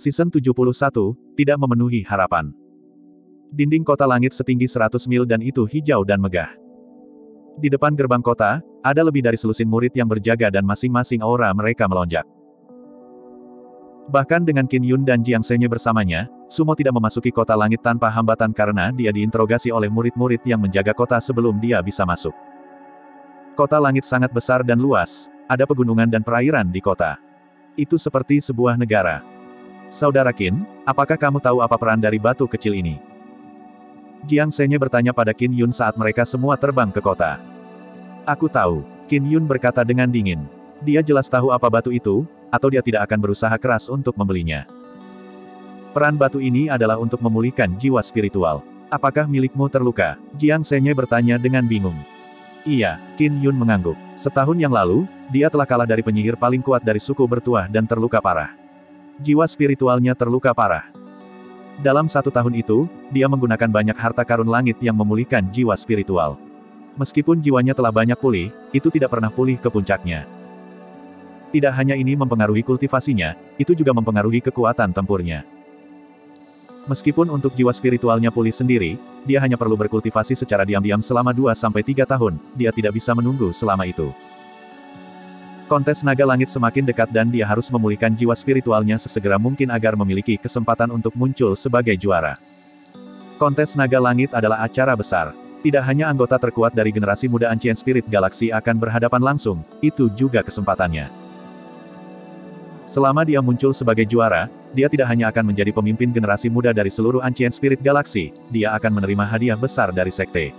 Season 71, tidak memenuhi harapan. Dinding kota langit setinggi 100 mil dan itu hijau dan megah. Di depan gerbang kota, ada lebih dari selusin murid yang berjaga dan masing-masing aura mereka melonjak. Bahkan dengan Qin Yun dan Jiang Senye bersamanya, Sumo tidak memasuki kota langit tanpa hambatan karena dia diinterogasi oleh murid-murid yang menjaga kota sebelum dia bisa masuk. Kota langit sangat besar dan luas, ada pegunungan dan perairan di kota. Itu seperti sebuah negara. Saudara Qin, apakah kamu tahu apa peran dari batu kecil ini? Jiang Senye bertanya pada Qin Yun saat mereka semua terbang ke kota. Aku tahu, Qin Yun berkata dengan dingin. Dia jelas tahu apa batu itu, atau dia tidak akan berusaha keras untuk membelinya. Peran batu ini adalah untuk memulihkan jiwa spiritual. Apakah milikmu terluka? Jiang Senye bertanya dengan bingung. Iya, Qin Yun mengangguk. Setahun yang lalu, dia telah kalah dari penyihir paling kuat dari suku bertuah dan terluka parah. Jiwa spiritualnya terluka parah. Dalam satu tahun itu, dia menggunakan banyak harta karun langit yang memulihkan jiwa spiritual. Meskipun jiwanya telah banyak pulih, itu tidak pernah pulih ke puncaknya. Tidak hanya ini mempengaruhi kultivasinya, itu juga mempengaruhi kekuatan tempurnya. Meskipun untuk jiwa spiritualnya pulih sendiri, dia hanya perlu berkultivasi secara diam-diam selama 2-3 tahun, dia tidak bisa menunggu selama itu. Kontes naga langit semakin dekat dan dia harus memulihkan jiwa spiritualnya sesegera mungkin agar memiliki kesempatan untuk muncul sebagai juara. Kontes naga langit adalah acara besar, tidak hanya anggota terkuat dari generasi muda Ancient Spirit Galaxy akan berhadapan langsung, itu juga kesempatannya. Selama dia muncul sebagai juara, dia tidak hanya akan menjadi pemimpin generasi muda dari seluruh Ancient Spirit Galaxy, dia akan menerima hadiah besar dari sekte.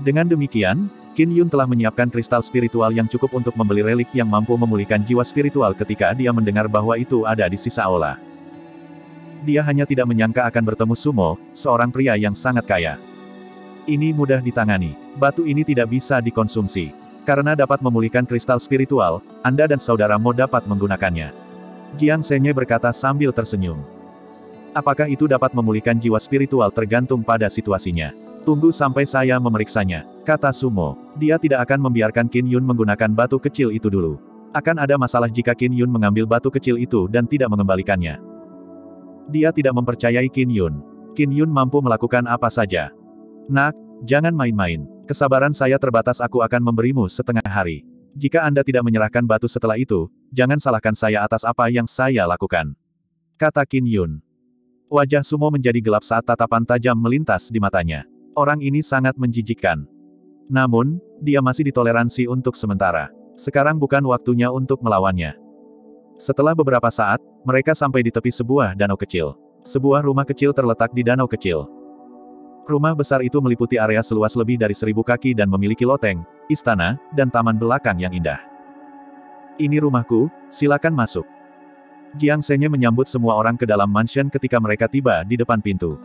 Dengan demikian, Qin Yun telah menyiapkan kristal spiritual yang cukup untuk membeli relik yang mampu memulihkan jiwa spiritual ketika dia mendengar bahwa itu ada di sisa aula. Dia hanya tidak menyangka akan bertemu Sumo, seorang pria yang sangat kaya. Ini mudah ditangani. Batu ini tidak bisa dikonsumsi. Karena dapat memulihkan kristal spiritual, Anda dan saudaramu dapat menggunakannya. Jiang Senye berkata sambil tersenyum. Apakah itu dapat memulihkan jiwa spiritual tergantung pada situasinya. Tunggu sampai saya memeriksanya, kata Sumo. Dia tidak akan membiarkan Qin Yun menggunakan batu kecil itu dulu. Akan ada masalah jika Qin Yun mengambil batu kecil itu dan tidak mengembalikannya. Dia tidak mempercayai Qin Yun. Qin Yun mampu melakukan apa saja. Nak, jangan main-main. Kesabaran saya terbatas aku akan memberimu setengah hari. Jika Anda tidak menyerahkan batu setelah itu, jangan salahkan saya atas apa yang saya lakukan. Kata Qin Yun. Wajah Sumo menjadi gelap saat tatapan tajam melintas di matanya. Orang ini sangat menjijikkan. Namun, dia masih ditoleransi untuk sementara. Sekarang bukan waktunya untuk melawannya. Setelah beberapa saat, mereka sampai di tepi sebuah danau kecil. Sebuah rumah kecil terletak di danau kecil. Rumah besar itu meliputi area seluas lebih dari seribu kaki dan memiliki loteng, istana, dan taman belakang yang indah. Ini rumahku, silakan masuk. Jiang Senye menyambut semua orang ke dalam mansion ketika mereka tiba di depan pintu.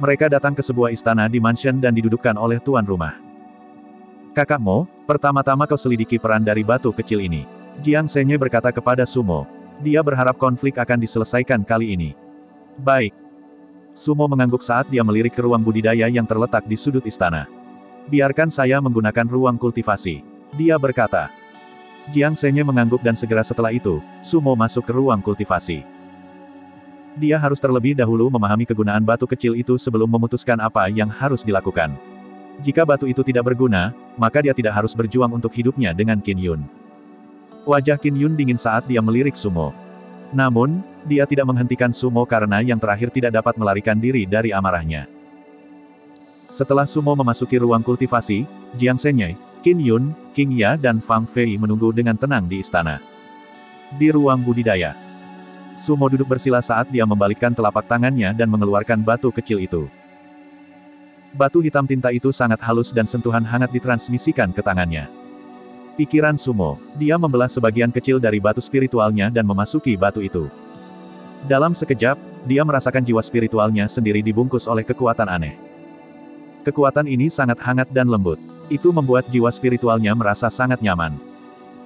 Mereka datang ke sebuah istana di mansion dan didudukkan oleh tuan rumah. Kakakmu, pertama-tama kau selidiki peran dari batu kecil ini. Jiang Senye berkata kepada Sumo. Dia berharap konflik akan diselesaikan kali ini. Baik, Sumo mengangguk saat dia melirik ke ruang budidaya yang terletak di sudut istana. Biarkan saya menggunakan ruang kultivasi. Dia berkata. Jiang Senye mengangguk dan segera setelah itu, Sumo masuk ke ruang kultivasi. Dia harus terlebih dahulu memahami kegunaan batu kecil itu sebelum memutuskan apa yang harus dilakukan. Jika batu itu tidak berguna, maka dia tidak harus berjuang untuk hidupnya dengan Qin Yun. Wajah Qin Yun dingin saat dia melirik Sumo. Namun, dia tidak menghentikan Sumo karena yang terakhir tidak dapat melarikan diri dari amarahnya. Setelah Sumo memasuki ruang kultivasi, Jiang Senye, Qin Yun, King Ya dan Fang Fei menunggu dengan tenang di istana. Di ruang budidaya, Sumo duduk bersila saat dia membalikkan telapak tangannya dan mengeluarkan batu kecil itu. Batu hitam tinta itu sangat halus dan sentuhan hangat ditransmisikan ke tangannya. Pikiran Sumo. Dia membelah sebagian kecil dari batu spiritualnya dan memasuki batu itu. Dalam sekejap, dia merasakan jiwa spiritualnya sendiri dibungkus oleh kekuatan aneh. Kekuatan ini sangat hangat dan lembut. Itu membuat jiwa spiritualnya merasa sangat nyaman.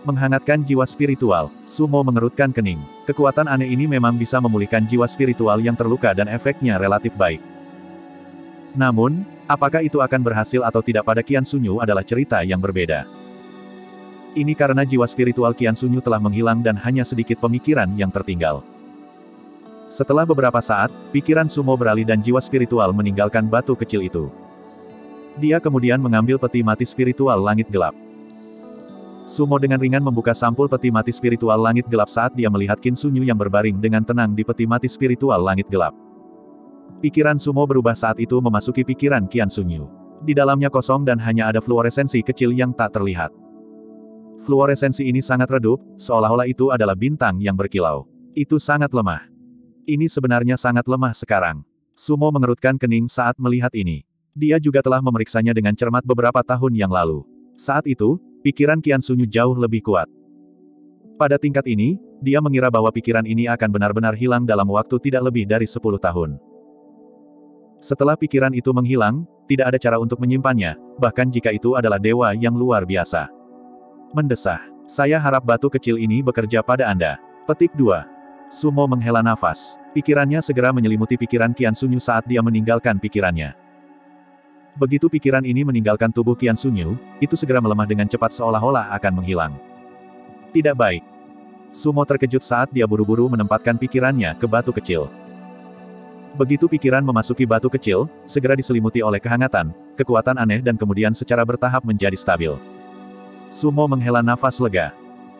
Menghangatkan jiwa spiritual, Sumo mengerutkan kening. Kekuatan aneh ini memang bisa memulihkan jiwa spiritual yang terluka dan efeknya relatif baik. Namun, apakah itu akan berhasil atau tidak pada Kian Sunyu adalah cerita yang berbeda. Ini karena jiwa spiritual Kian Sunyu telah menghilang dan hanya sedikit pemikiran yang tertinggal. Setelah beberapa saat, pikiran Sumo beralih dan jiwa spiritual meninggalkan batu kecil itu. Dia kemudian mengambil peti mati spiritual langit gelap. Sumo dengan ringan membuka sampul peti mati spiritual langit gelap saat dia melihat Qin Sunyu yang berbaring dengan tenang di peti mati spiritual langit gelap. Pikiran Sumo berubah saat itu memasuki pikiran Kian Sunyu. Di dalamnya kosong dan hanya ada fluoresensi kecil yang tak terlihat. Fluoresensi ini sangat redup, seolah-olah itu adalah bintang yang berkilau. Itu sangat lemah. Ini sebenarnya sangat lemah sekarang. Sumo mengerutkan kening saat melihat ini. Dia juga telah memeriksanya dengan cermat beberapa tahun yang lalu. Saat itu, pikiran Kian Sunyu jauh lebih kuat. Pada tingkat ini, dia mengira bahwa pikiran ini akan benar-benar hilang dalam waktu tidak lebih dari 10 tahun. Setelah pikiran itu menghilang, tidak ada cara untuk menyimpannya, bahkan jika itu adalah dewa yang luar biasa. Mendesah. Saya harap batu kecil ini bekerja pada Anda. Petik 2. Sumo menghela nafas. Pikirannya segera menyelimuti pikiran Kian Sunyu saat dia meninggalkan pikirannya. Begitu pikiran ini meninggalkan tubuh Kian Sunyu, itu segera melemah dengan cepat seolah-olah akan menghilang. Tidak baik. Sumo terkejut saat dia buru-buru menempatkan pikirannya ke batu kecil. Begitu pikiran memasuki batu kecil, segera diselimuti oleh kehangatan, kekuatan aneh dan kemudian secara bertahap menjadi stabil. Sumo menghela nafas lega.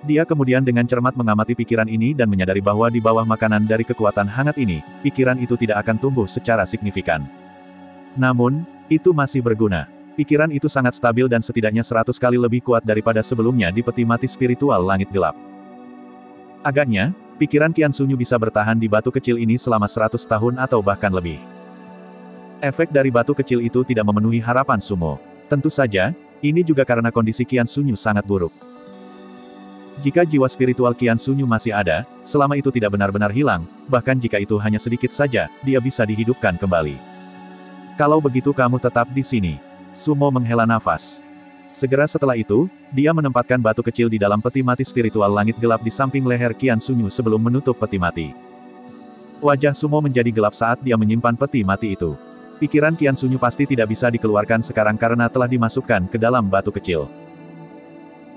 Dia kemudian dengan cermat mengamati pikiran ini dan menyadari bahwa di bawah makanan dari kekuatan hangat ini, pikiran itu tidak akan tumbuh secara signifikan. Namun, itu masih berguna. Pikiran itu sangat stabil dan setidaknya seratus kali lebih kuat daripada sebelumnya di peti mati spiritual langit gelap. Agaknya, pikiran Kian Sunyu bisa bertahan di batu kecil ini selama seratus tahun atau bahkan lebih. Efek dari batu kecil itu tidak memenuhi harapan Sumo. Tentu saja, ini juga karena kondisi Kian Sunyu sangat buruk. Jika jiwa spiritual Kian Sunyu masih ada, selama itu tidak benar-benar hilang, bahkan jika itu hanya sedikit saja, dia bisa dihidupkan kembali. Kalau begitu kamu tetap di sini. Sumo menghela nafas. Segera setelah itu, dia menempatkan batu kecil di dalam peti mati spiritual langit gelap di samping leher Kian Sunyu sebelum menutup peti mati. Wajah Sumo menjadi gelap saat dia menyimpan peti mati itu. Pikiran Kian Sunyu pasti tidak bisa dikeluarkan sekarang karena telah dimasukkan ke dalam batu kecil.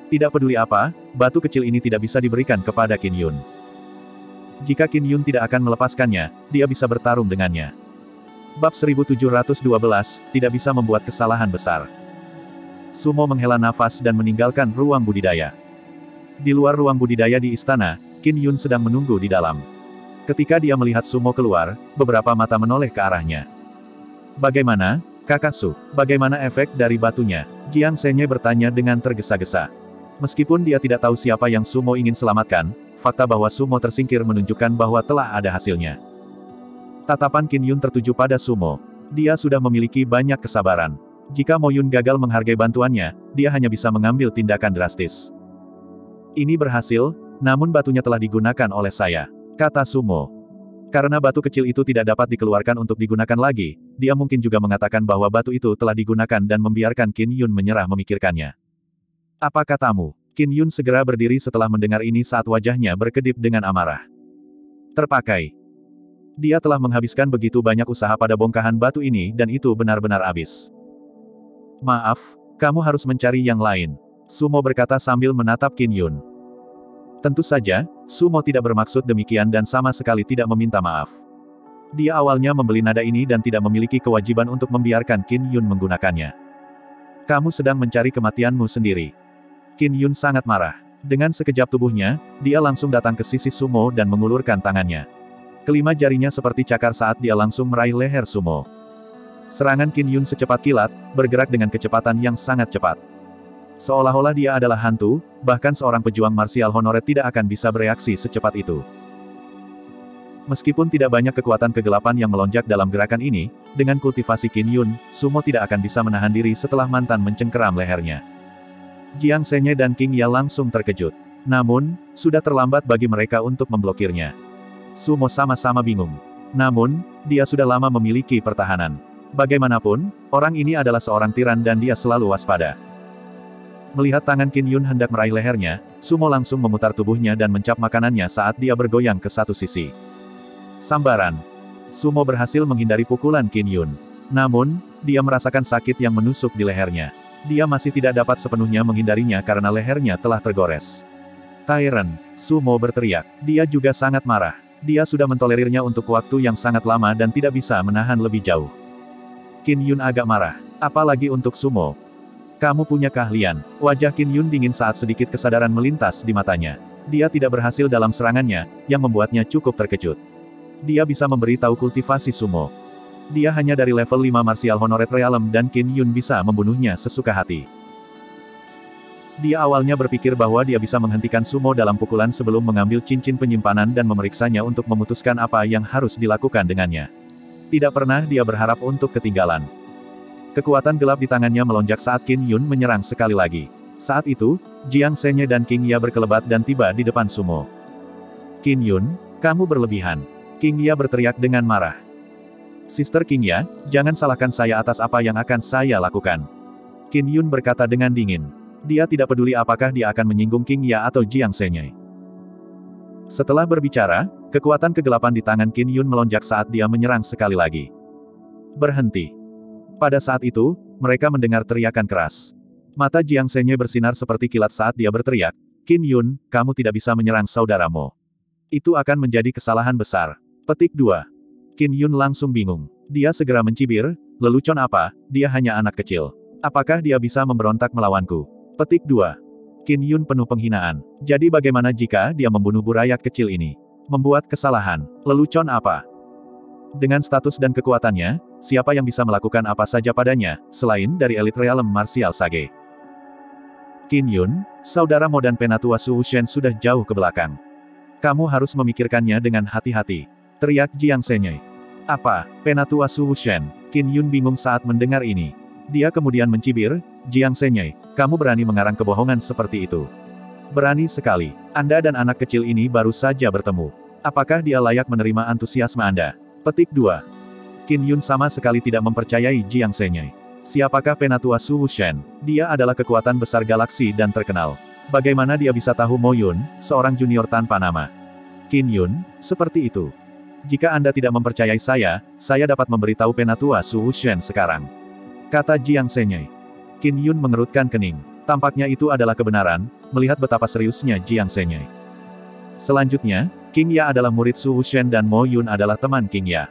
Tidak peduli apa, batu kecil ini tidak bisa diberikan kepada Qin Yun. Jika Qin Yun tidak akan melepaskannya, dia bisa bertarung dengannya. Bab 1712, tidak bisa membuat kesalahan besar. Sumo menghela nafas dan meninggalkan ruang budidaya. Di luar ruang budidaya di istana, Qin Yun sedang menunggu di dalam. Ketika dia melihat Sumo keluar, beberapa mata menoleh ke arahnya. Bagaimana, kakak Su? Bagaimana efek dari batunya? Jiang Senye bertanya dengan tergesa-gesa. Meskipun dia tidak tahu siapa yang Sumo ingin selamatkan, fakta bahwa Sumo tersingkir menunjukkan bahwa telah ada hasilnya. Tatapan Qin Yun tertuju pada Sumo. Dia sudah memiliki banyak kesabaran. Jika Mo Yun gagal menghargai bantuannya, dia hanya bisa mengambil tindakan drastis. Ini berhasil, namun batunya telah digunakan oleh saya. Kata Sumo. Karena batu kecil itu tidak dapat dikeluarkan untuk digunakan lagi, dia mungkin juga mengatakan bahwa batu itu telah digunakan dan membiarkan Qin Yun menyerah memikirkannya. Apa katamu? Qin Yun segera berdiri setelah mendengar ini saat wajahnya berkedip dengan amarah. Terpakai. Dia telah menghabiskan begitu banyak usaha pada bongkahan batu ini dan itu benar-benar habis. Maaf, kamu harus mencari yang lain. Sumo berkata sambil menatap Qin Yun. Tentu saja, Sumo tidak bermaksud demikian dan sama sekali tidak meminta maaf. Dia awalnya membeli nada ini dan tidak memiliki kewajiban untuk membiarkan Qin Yun menggunakannya. Kamu sedang mencari kematianmu sendiri. Qin Yun sangat marah. Dengan sekejap tubuhnya, dia langsung datang ke sisi Sumo dan mengulurkan tangannya. Kelima jarinya seperti cakar saat dia langsung meraih leher Sumo. Serangan Qin Yun secepat kilat, bergerak dengan kecepatan yang sangat cepat. Seolah-olah dia adalah hantu, bahkan seorang pejuang marsial honorer tidak akan bisa bereaksi secepat itu. Meskipun tidak banyak kekuatan kegelapan yang melonjak dalam gerakan ini, dengan kultivasi Qin Yun, Sumo tidak akan bisa menahan diri setelah mantan mencengkeram lehernya. Jiang Senye dan King Ya langsung terkejut. Namun, sudah terlambat bagi mereka untuk memblokirnya. Sumo sama-sama bingung. Namun, dia sudah lama memiliki pertahanan. Bagaimanapun, orang ini adalah seorang tiran dan dia selalu waspada. Melihat tangan Qin Yun hendak meraih lehernya, Sumo langsung memutar tubuhnya dan mencap makanannya saat dia bergoyang ke satu sisi. Sambaran. Sumo berhasil menghindari pukulan Qin Yun. Namun, dia merasakan sakit yang menusuk di lehernya. Dia masih tidak dapat sepenuhnya menghindarinya karena lehernya telah tergores. Tyrant, Sumo berteriak. Dia juga sangat marah. Dia sudah mentolerirnya untuk waktu yang sangat lama dan tidak bisa menahan lebih jauh. Qin Yun agak marah. Apalagi untuk Sumo. Kamu punya keahlian. Wajah Qin Yun dingin saat sedikit kesadaran melintas di matanya. Dia tidak berhasil dalam serangannya, yang membuatnya cukup terkejut. Dia bisa memberi tahu kultivasi Sumo. Dia hanya dari level 5 Martial Honored Realm dan Qin Yun bisa membunuhnya sesuka hati. Dia awalnya berpikir bahwa dia bisa menghentikan Sumo dalam pukulan sebelum mengambil cincin penyimpanan dan memeriksanya untuk memutuskan apa yang harus dilakukan dengannya. Tidak pernah dia berharap untuk ketinggalan. Kekuatan gelap di tangannya melonjak saat Qin Yun menyerang sekali lagi. Saat itu, Jiang Senye dan King Ya berkelebat dan tiba di depan Sumo. Qin Yun, kamu berlebihan. King Ya berteriak dengan marah. Sister King ya, jangan salahkan saya atas apa yang akan saya lakukan. Qin Yun berkata dengan dingin. Dia tidak peduli apakah dia akan menyinggung King Ya atau Jiang Senye. Setelah berbicara, kekuatan kegelapan di tangan Qin Yun melonjak saat dia menyerang sekali lagi. Berhenti. Pada saat itu, mereka mendengar teriakan keras. Mata Jiang Senye bersinar seperti kilat saat dia berteriak, Qin Yun, kamu tidak bisa menyerang saudaramu. Itu akan menjadi kesalahan besar. Petik 2. Qin Yun langsung bingung. Dia segera mencibir, lelucon apa, dia hanya anak kecil. Apakah dia bisa memberontak melawanku? Petik 2. Qin Yun penuh penghinaan. Jadi bagaimana jika dia membunuh burayak kecil ini? Membuat kesalahan. Lelucon apa? Dengan status dan kekuatannya, siapa yang bisa melakukan apa saja padanya, selain dari elit realem martial sage? Qin Yun, saudara Mo dan penatua Su Shen sudah jauh ke belakang. Kamu harus memikirkannya dengan hati-hati. Teriak Jiang Senye. Apa, penatua Su Shen? Qin Yun bingung saat mendengar ini. Dia kemudian mencibir, Jiang Senye, kamu berani mengarang kebohongan seperti itu. Berani sekali. Anda dan anak kecil ini baru saja bertemu. Apakah dia layak menerima antusiasme Anda? Petik 2. Qin Yun sama sekali tidak mempercayai Jiang Senye. Siapakah penatua Su Shen? Dia adalah kekuatan besar galaksi dan terkenal. Bagaimana dia bisa tahu Mo Yun, seorang junior tanpa nama? Qin Yun, seperti itu. Jika Anda tidak mempercayai saya, saya dapat memberitahu penatua Su Shen sekarang. Kata Jiang Senye. Qin Yun mengerutkan kening. Tampaknya itu adalah kebenaran, melihat betapa seriusnya Jiang Senye. Selanjutnya, King Ya adalah murid Su Shen dan Mo Yun adalah teman King Ya.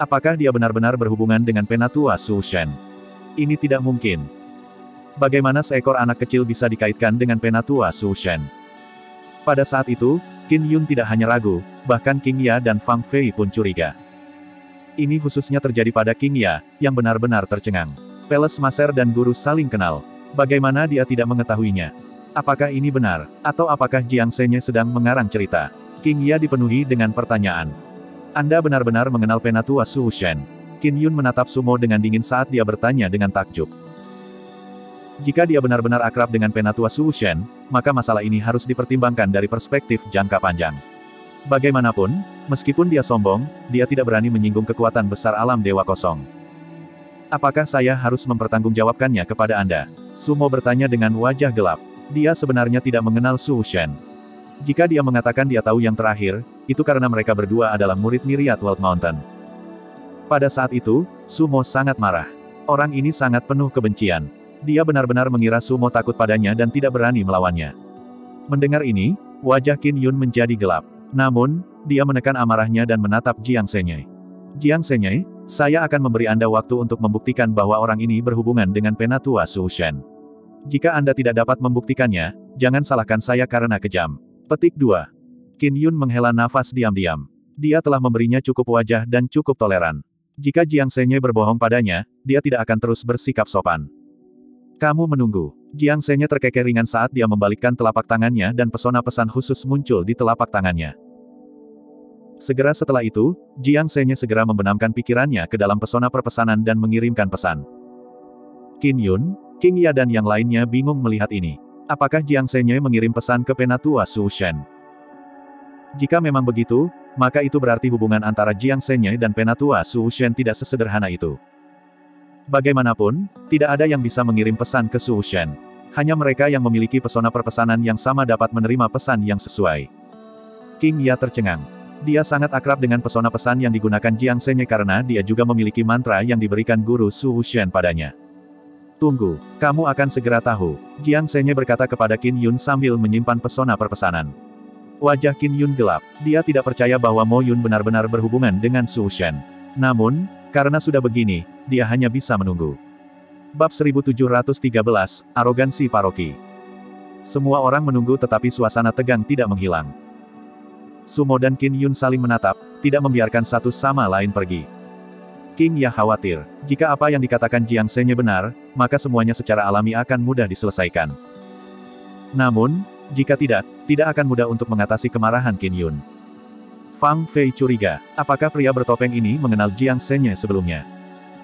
Apakah dia benar-benar berhubungan dengan penatua Su Shen? Ini tidak mungkin. Bagaimana seekor anak kecil bisa dikaitkan dengan penatua Su Shen? Pada saat itu, Qin Yun tidak hanya ragu, bahkan King Ya dan Fang Fei pun curiga. Ini khususnya terjadi pada King Ya, yang benar-benar tercengang. Peles Maser dan guru saling kenal. Bagaimana dia tidak mengetahuinya? Apakah ini benar? Atau apakah Jiang Senye sedang mengarang cerita? King Ya dipenuhi dengan pertanyaan. Anda benar-benar mengenal penatua Su Shen. Qin Yun menatap Sumo dengan dingin saat dia bertanya dengan takjub. Jika dia benar-benar akrab dengan penatua Su Shen, maka masalah ini harus dipertimbangkan dari perspektif jangka panjang. Bagaimanapun, meskipun dia sombong, dia tidak berani menyinggung kekuatan besar alam Dewa Kosong. Apakah saya harus mempertanggungjawabkannya kepada Anda? Sumo bertanya dengan wajah gelap. Dia sebenarnya tidak mengenal Su Shen. Jika dia mengatakan dia tahu yang terakhir, itu karena mereka berdua adalah murid Myriad World Mountain. Pada saat itu, Sumo sangat marah. Orang ini sangat penuh kebencian. Dia benar-benar mengira Sumo takut padanya dan tidak berani melawannya. Mendengar ini, wajah Qin Yun menjadi gelap. Namun, dia menekan amarahnya dan menatap Jiang Senye. Jiang Senye, saya akan memberi Anda waktu untuk membuktikan bahwa orang ini berhubungan dengan penatua Su Shen. Jika Anda tidak dapat membuktikannya, jangan salahkan saya karena kejam. Petik 2. Qin Yun menghela nafas diam-diam. Dia telah memberinya cukup wajah dan cukup toleran. Jika Jiang Senye berbohong padanya, dia tidak akan terus bersikap sopan. Kamu menunggu. Jiang Senye terkeker ringan saat dia membalikkan telapak tangannya dan pesona pesan khusus muncul di telapak tangannya. Segera setelah itu, Jiang Senye segera membenamkan pikirannya ke dalam pesona perpesanan dan mengirimkan pesan. Qin Yun, King Ya dan yang lainnya bingung melihat ini. Apakah Jiang Senye mengirim pesan ke penatua Su Shen? Jika memang begitu, maka itu berarti hubungan antara Jiang Senye dan penatua Su Shen tidak sesederhana itu. Bagaimanapun, tidak ada yang bisa mengirim pesan ke Su Shen. Hanya mereka yang memiliki pesona perpesanan yang sama dapat menerima pesan yang sesuai. King Ya tercengang. Dia sangat akrab dengan pesona pesan yang digunakan Jiang Senye karena dia juga memiliki mantra yang diberikan guru Su Shen padanya. Tunggu, kamu akan segera tahu. Jiang Senye berkata kepada Qin Yun sambil menyimpan pesona perpesanan. Wajah Qin Yun gelap. Dia tidak percaya bahwa Mo Yun benar-benar berhubungan dengan Su Shen. Namun, karena sudah begini, dia hanya bisa menunggu. Bab 1713, Arogansi Paroki. Semua orang menunggu tetapi suasana tegang tidak menghilang. Sumo dan Qin Yun saling menatap, tidak membiarkan satu sama lain pergi. King Ya khawatir, jika apa yang dikatakan Jiang Senye benar, maka semuanya secara alami akan mudah diselesaikan. Namun, jika tidak, tidak akan mudah untuk mengatasi kemarahan Qin Yun. Fang Fei curiga, apakah pria bertopeng ini mengenal Jiang Senye sebelumnya?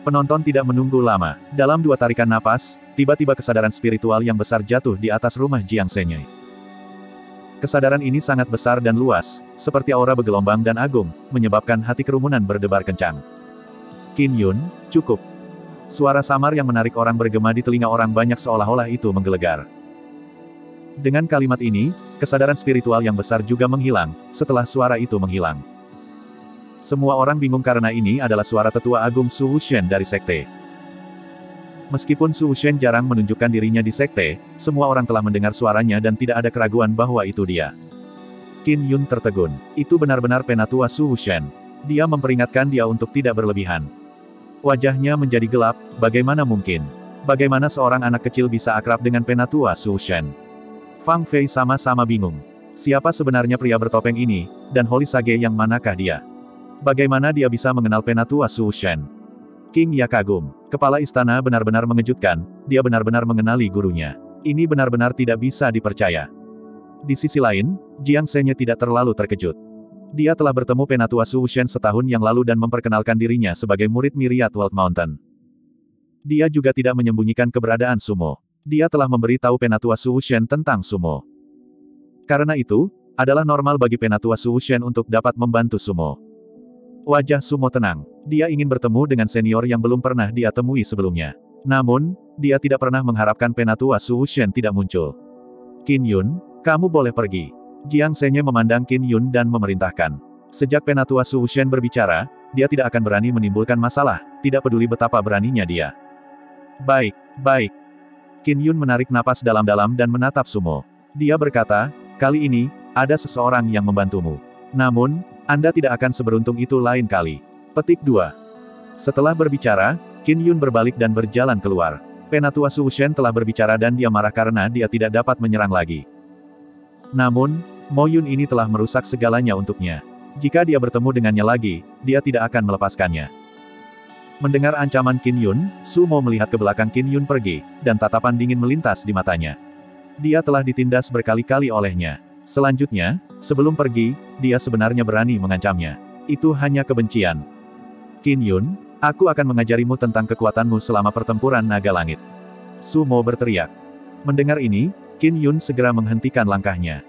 Penonton tidak menunggu lama. Dalam dua tarikan napas, tiba-tiba kesadaran spiritual yang besar jatuh di atas rumah Jiang Senye. Kesadaran ini sangat besar dan luas, seperti aura bergelombang dan agung, menyebabkan hati kerumunan berdebar kencang. Qin Yun, cukup. Suara samar yang menarik orang bergema di telinga orang banyak seolah-olah itu menggelegar. Dengan kalimat ini, kesadaran spiritual yang besar juga menghilang, setelah suara itu menghilang. Semua orang bingung karena ini adalah suara tetua agung Su Wushen dari sekte. Meskipun Su Wushen jarang menunjukkan dirinya di sekte, semua orang telah mendengar suaranya dan tidak ada keraguan bahwa itu dia. Qin Yun tertegun. Itu benar-benar penatua Su Wushen. Dia memperingatkan dia untuk tidak berlebihan. Wajahnya menjadi gelap, bagaimana mungkin? Bagaimana seorang anak kecil bisa akrab dengan penatua Su Shen? Fang Fei sama-sama bingung. Siapa sebenarnya pria bertopeng ini, dan Holy Sage yang manakah dia? Bagaimana dia bisa mengenal penatua Su Shen? King Ya kagum. Kepala istana benar-benar mengejutkan, dia benar-benar mengenali gurunya. Ini benar-benar tidak bisa dipercaya. Di sisi lain, Jiang Senye tidak terlalu terkejut. Dia telah bertemu Penatua Su Shen setahun yang lalu dan memperkenalkan dirinya sebagai murid Myriad World Mountain. Dia juga tidak menyembunyikan keberadaan Sumo. Dia telah memberi tahu Penatua Su Shen tentang Sumo. Karena itu, adalah normal bagi Penatua Su Shen untuk dapat membantu Sumo. Wajah Sumo tenang. Dia ingin bertemu dengan senior yang belum pernah dia temui sebelumnya. Namun, dia tidak pernah mengharapkan Penatua Su Shen tidak muncul. Qin Yun, kamu boleh pergi. Jiang Senye memandang Qin Yun dan memerintahkan. Sejak Penatua Su Shen berbicara, dia tidak akan berani menimbulkan masalah, tidak peduli betapa beraninya dia. Baik, baik. Qin Yun menarik napas dalam-dalam dan menatap Sumo. Dia berkata, kali ini, ada seseorang yang membantumu. Namun, Anda tidak akan seberuntung itu lain kali. Petik 2. Setelah berbicara, Qin Yun berbalik dan berjalan keluar. Penatua Su Shen telah berbicara dan dia marah karena dia tidak dapat menyerang lagi. Namun, Mo Yun ini telah merusak segalanya untuknya. Jika dia bertemu dengannya lagi, dia tidak akan melepaskannya. Mendengar ancaman Qin Yun, Su Mo melihat ke belakang Qin Yun pergi, dan tatapan dingin melintas di matanya. Dia telah ditindas berkali-kali olehnya. Selanjutnya, sebelum pergi, dia sebenarnya berani mengancamnya. Itu hanya kebencian. Qin Yun, aku akan mengajarimu tentang kekuatanmu selama pertempuran naga langit. Su Mo berteriak. Mendengar ini, Qin Yun segera menghentikan langkahnya.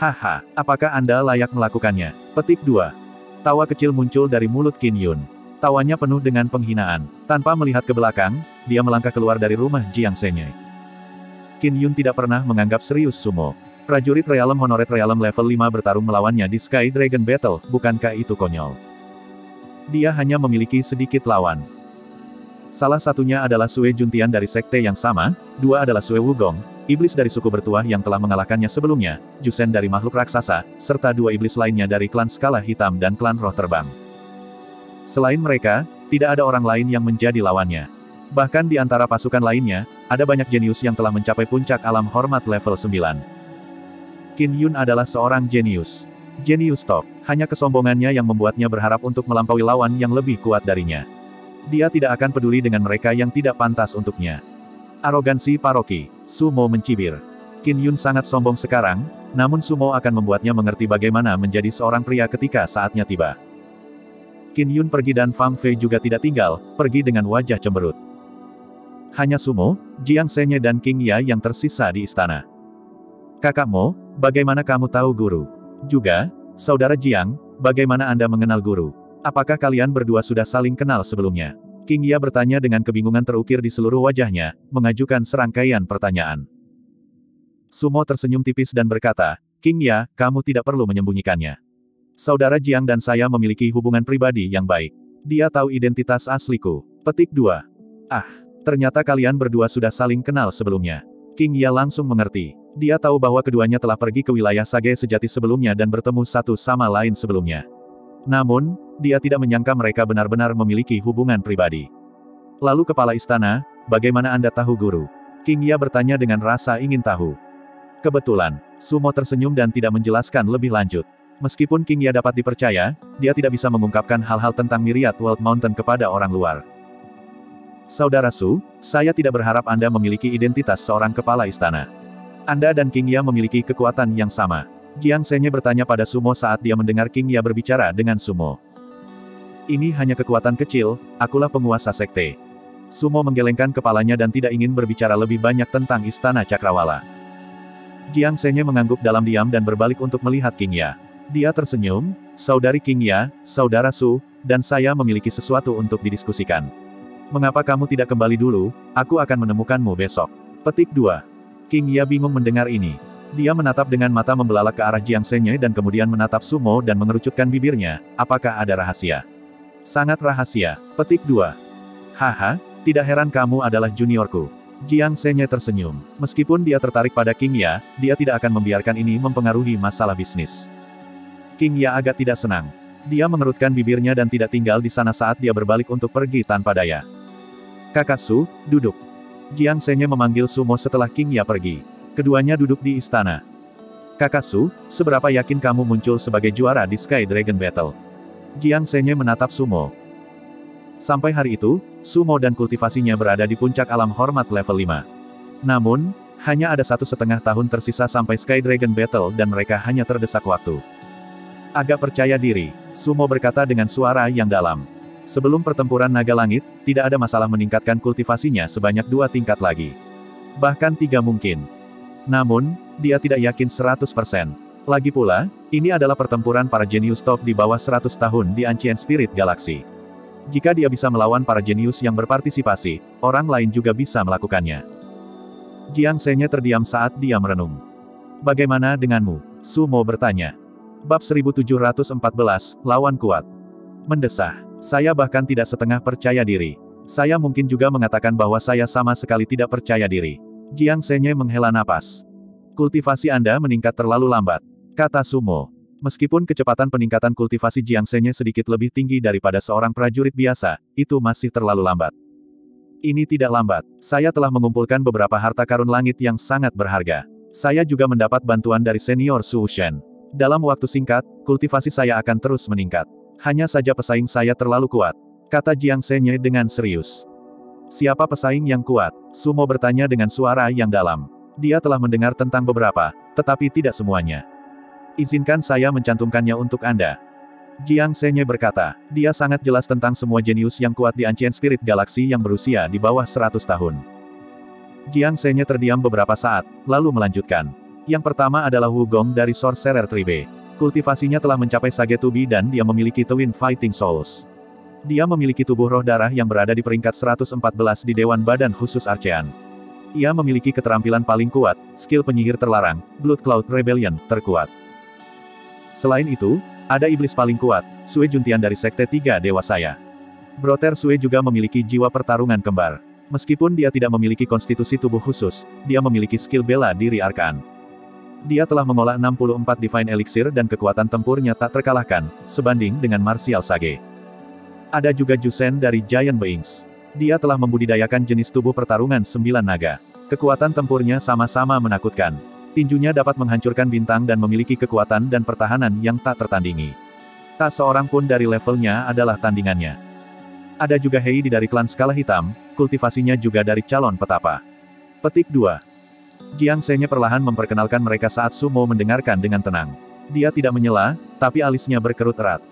Haha, apakah Anda layak melakukannya? Petik 2. Tawa kecil muncul dari mulut Qin Yun. Tawanya penuh dengan penghinaan. Tanpa melihat ke belakang, dia melangkah keluar dari rumah Jiang Senye. Qin Yun tidak pernah menganggap serius Sumo. Prajurit Realem Honoret Realem level 5 bertarung melawannya di Sky Dragon Battle, bukankah itu konyol? Dia hanya memiliki sedikit lawan. Salah satunya adalah Sue Juntian dari sekte yang sama, dua adalah Sue Wugong, iblis dari suku bertuah yang telah mengalahkannya sebelumnya, Jusen dari makhluk raksasa, serta dua iblis lainnya dari klan skala hitam dan klan roh terbang. Selain mereka, tidak ada orang lain yang menjadi lawannya. Bahkan di antara pasukan lainnya, ada banyak jenius yang telah mencapai puncak alam hormat level 9. Qin Yun adalah seorang jenius. Jenius top, hanya kesombongannya yang membuatnya berharap untuk melampaui lawan yang lebih kuat darinya. Dia tidak akan peduli dengan mereka yang tidak pantas untuknya. Arogansi paroki. Sumo mencibir. Qin Yun sangat sombong sekarang, namun Sumo akan membuatnya mengerti bagaimana menjadi seorang pria ketika saatnya tiba. Qin Yun pergi dan Fang Fei juga tidak tinggal, pergi dengan wajah cemberut. Hanya Sumo, Jiang Senye dan King Ya yang tersisa di istana. Kakak Mo, bagaimana kamu tahu guru? Juga, saudara Jiang, bagaimana Anda mengenal guru? Apakah kalian berdua sudah saling kenal sebelumnya? King Ya bertanya dengan kebingungan terukir di seluruh wajahnya, mengajukan serangkaian pertanyaan. Sumo tersenyum tipis dan berkata, King Ya, kamu tidak perlu menyembunyikannya. Saudara Jiang dan saya memiliki hubungan pribadi yang baik. Dia tahu identitas asliku. Petik 2. Ah, Ternyata kalian berdua sudah saling kenal sebelumnya. King Ya langsung mengerti. Dia tahu bahwa keduanya telah pergi ke wilayah Sage sejati sebelumnya dan bertemu satu sama lain sebelumnya. Namun, dia tidak menyangka mereka benar-benar memiliki hubungan pribadi. Lalu kepala istana, bagaimana Anda tahu guru? King Ya bertanya dengan rasa ingin tahu. Kebetulan, Sumo tersenyum dan tidak menjelaskan lebih lanjut. Meskipun King Ya dapat dipercaya, dia tidak bisa mengungkapkan hal-hal tentang Myriad World Mountain kepada orang luar. Saudara Su, saya tidak berharap Anda memiliki identitas seorang kepala istana. Anda dan King Ya memiliki kekuatan yang sama. Jiang Senye bertanya pada Sumo saat dia mendengar King Ya berbicara dengan Sumo. Ini hanya kekuatan kecil, akulah penguasa sekte. Sumo menggelengkan kepalanya dan tidak ingin berbicara lebih banyak tentang istana Cakrawala. Jiang Senye mengangguk dalam diam dan berbalik untuk melihat King Ya. Dia tersenyum, Saudari King Ya, Saudara Su, dan saya memiliki sesuatu untuk didiskusikan. Mengapa kamu tidak kembali dulu, aku akan menemukanmu besok. Petik 2. King Ya bingung mendengar ini. Dia menatap dengan mata membelalak ke arah Jiang Senye dan kemudian menatap Sumo dan mengerucutkan bibirnya, apakah ada rahasia? Sangat rahasia. Petik 2. Haha, tidak heran kamu adalah juniorku. Jiang Senye tersenyum. Meskipun dia tertarik pada King Ya, dia tidak akan membiarkan ini mempengaruhi masalah bisnis. King Ya agak tidak senang. Dia mengerutkan bibirnya dan tidak tinggal di sana saat dia berbalik untuk pergi tanpa daya. Kakak Su, duduk. Jiang Senye memanggil Sumo setelah King Ya pergi. Keduanya duduk di istana. Kakak Su, seberapa yakin kamu muncul sebagai juara di Sky Dragon Battle? Jiang Senye menatap Sumo. Sampai hari itu, Sumo dan kultivasinya berada di puncak alam hormat level 5. Namun, hanya ada satu setengah tahun tersisa sampai Sky Dragon Battle dan mereka hanya terdesak waktu. Agak percaya diri, Sumo berkata dengan suara yang dalam. Sebelum pertempuran naga langit, tidak ada masalah meningkatkan kultivasinya sebanyak dua tingkat lagi. Bahkan tiga mungkin. Namun, dia tidak yakin 100%. Lagi pula, ini adalah pertempuran para jenius top di bawah 100 tahun di Ancient Spirit Galaxy. Jika dia bisa melawan para jenius yang berpartisipasi, orang lain juga bisa melakukannya. Jiang Senye terdiam saat dia merenung. Bagaimana denganmu? Sumo bertanya. Bab 1714, Lawan Kuat. Mendesah. Saya bahkan tidak setengah percaya diri. Saya mungkin juga mengatakan bahwa saya sama sekali tidak percaya diri. Jiang Senye menghela napas. Kultivasi Anda meningkat terlalu lambat. Kata Sumo. Meskipun kecepatan peningkatan kultivasi Jiang Senye sedikit lebih tinggi daripada seorang prajurit biasa, itu masih terlalu lambat. Ini tidak lambat. Saya telah mengumpulkan beberapa harta karun langit yang sangat berharga. Saya juga mendapat bantuan dari senior Su Shen. Dalam waktu singkat, kultivasi saya akan terus meningkat. Hanya saja pesaing saya terlalu kuat. Kata Jiang Senye dengan serius. Siapa pesaing yang kuat? Sumo bertanya dengan suara yang dalam. Dia telah mendengar tentang beberapa, tetapi tidak semuanya. Izinkan saya mencantumkannya untuk Anda. Jiang Senye berkata, dia sangat jelas tentang semua jenius yang kuat di Ancient Spirit Galaxy yang berusia di bawah 100 tahun. Jiang Senye terdiam beberapa saat, lalu melanjutkan. Yang pertama adalah Wugong dari Sorcerer Tribe. Kultivasinya telah mencapai Sagetubi dan dia memiliki Twin Fighting Souls. Dia memiliki tubuh roh darah yang berada di peringkat 114 di Dewan Badan Khusus Archean. Ia memiliki keterampilan paling kuat, skill penyihir terlarang, Blood Cloud Rebellion, terkuat. Selain itu, ada iblis paling kuat, Sue Juntian dari Sekte Tiga Dewa Saya. Broter Sue juga memiliki jiwa pertarungan kembar. Meskipun dia tidak memiliki konstitusi tubuh khusus, dia memiliki skill bela diri arkan. Dia telah mengolah 64 Divine Elixir dan kekuatan tempurnya tak terkalahkan, sebanding dengan Martial Sage. Ada juga Jusen dari Giant Beings. Dia telah membudidayakan jenis tubuh pertarungan sembilan naga. Kekuatan tempurnya sama-sama menakutkan. Tinjunya dapat menghancurkan bintang dan memiliki kekuatan dan pertahanan yang tak tertandingi. Tak seorang pun dari levelnya adalah tandingannya. Ada juga Heidi dari klan skala hitam, kultivasinya juga dari calon petapa. Petik 2. Jiang Senye perlahan memperkenalkan mereka saat Sumo mendengarkan dengan tenang. Dia tidak menyela, tapi alisnya berkerut erat.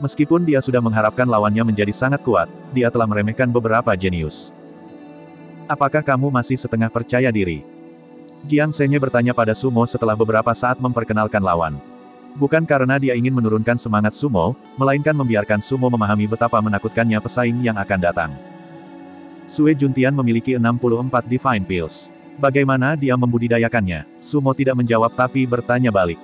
Meskipun dia sudah mengharapkan lawannya menjadi sangat kuat, dia telah meremehkan beberapa jenius. Apakah kamu masih setengah percaya diri? Jiang Senye bertanya pada Sumo setelah beberapa saat memperkenalkan lawan. Bukan karena dia ingin menurunkan semangat Sumo, melainkan membiarkan Sumo memahami betapa menakutkannya pesaing yang akan datang. Sue Juntian memiliki 64 Divine Pills. Bagaimana dia membudidayakannya? Sumo tidak menjawab tapi bertanya balik.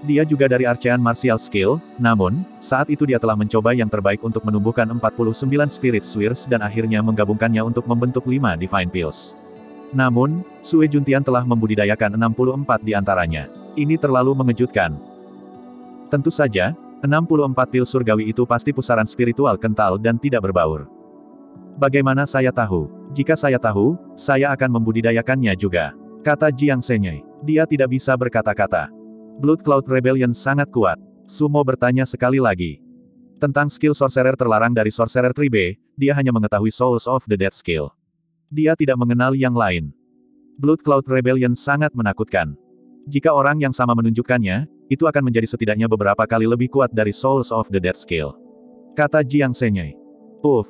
Dia juga dari Archean Martial Skill, namun, saat itu dia telah mencoba yang terbaik untuk menumbuhkan 49 Spirit Swirs dan akhirnya menggabungkannya untuk membentuk 5 Divine Pills. Namun, Sue Juntian telah membudidayakan 64 di antaranya. Ini terlalu mengejutkan. Tentu saja, 64 pil surgawi itu pasti pusaran spiritual kental dan tidak berbaur. Bagaimana saya tahu? Jika saya tahu, saya akan membudidayakannya juga. Kata Jiang Senyai. Dia tidak bisa berkata-kata. Blood Cloud Rebellion sangat kuat. Sumo bertanya sekali lagi. Tentang skill sorcerer terlarang dari Sorcerer Tribe, dia hanya mengetahui Souls of the Dead skill. Dia tidak mengenal yang lain. Blood Cloud Rebellion sangat menakutkan. Jika orang yang sama menunjukkannya, itu akan menjadi setidaknya beberapa kali lebih kuat dari Souls of the Dead skill. Kata Jiang Senyai. Uff.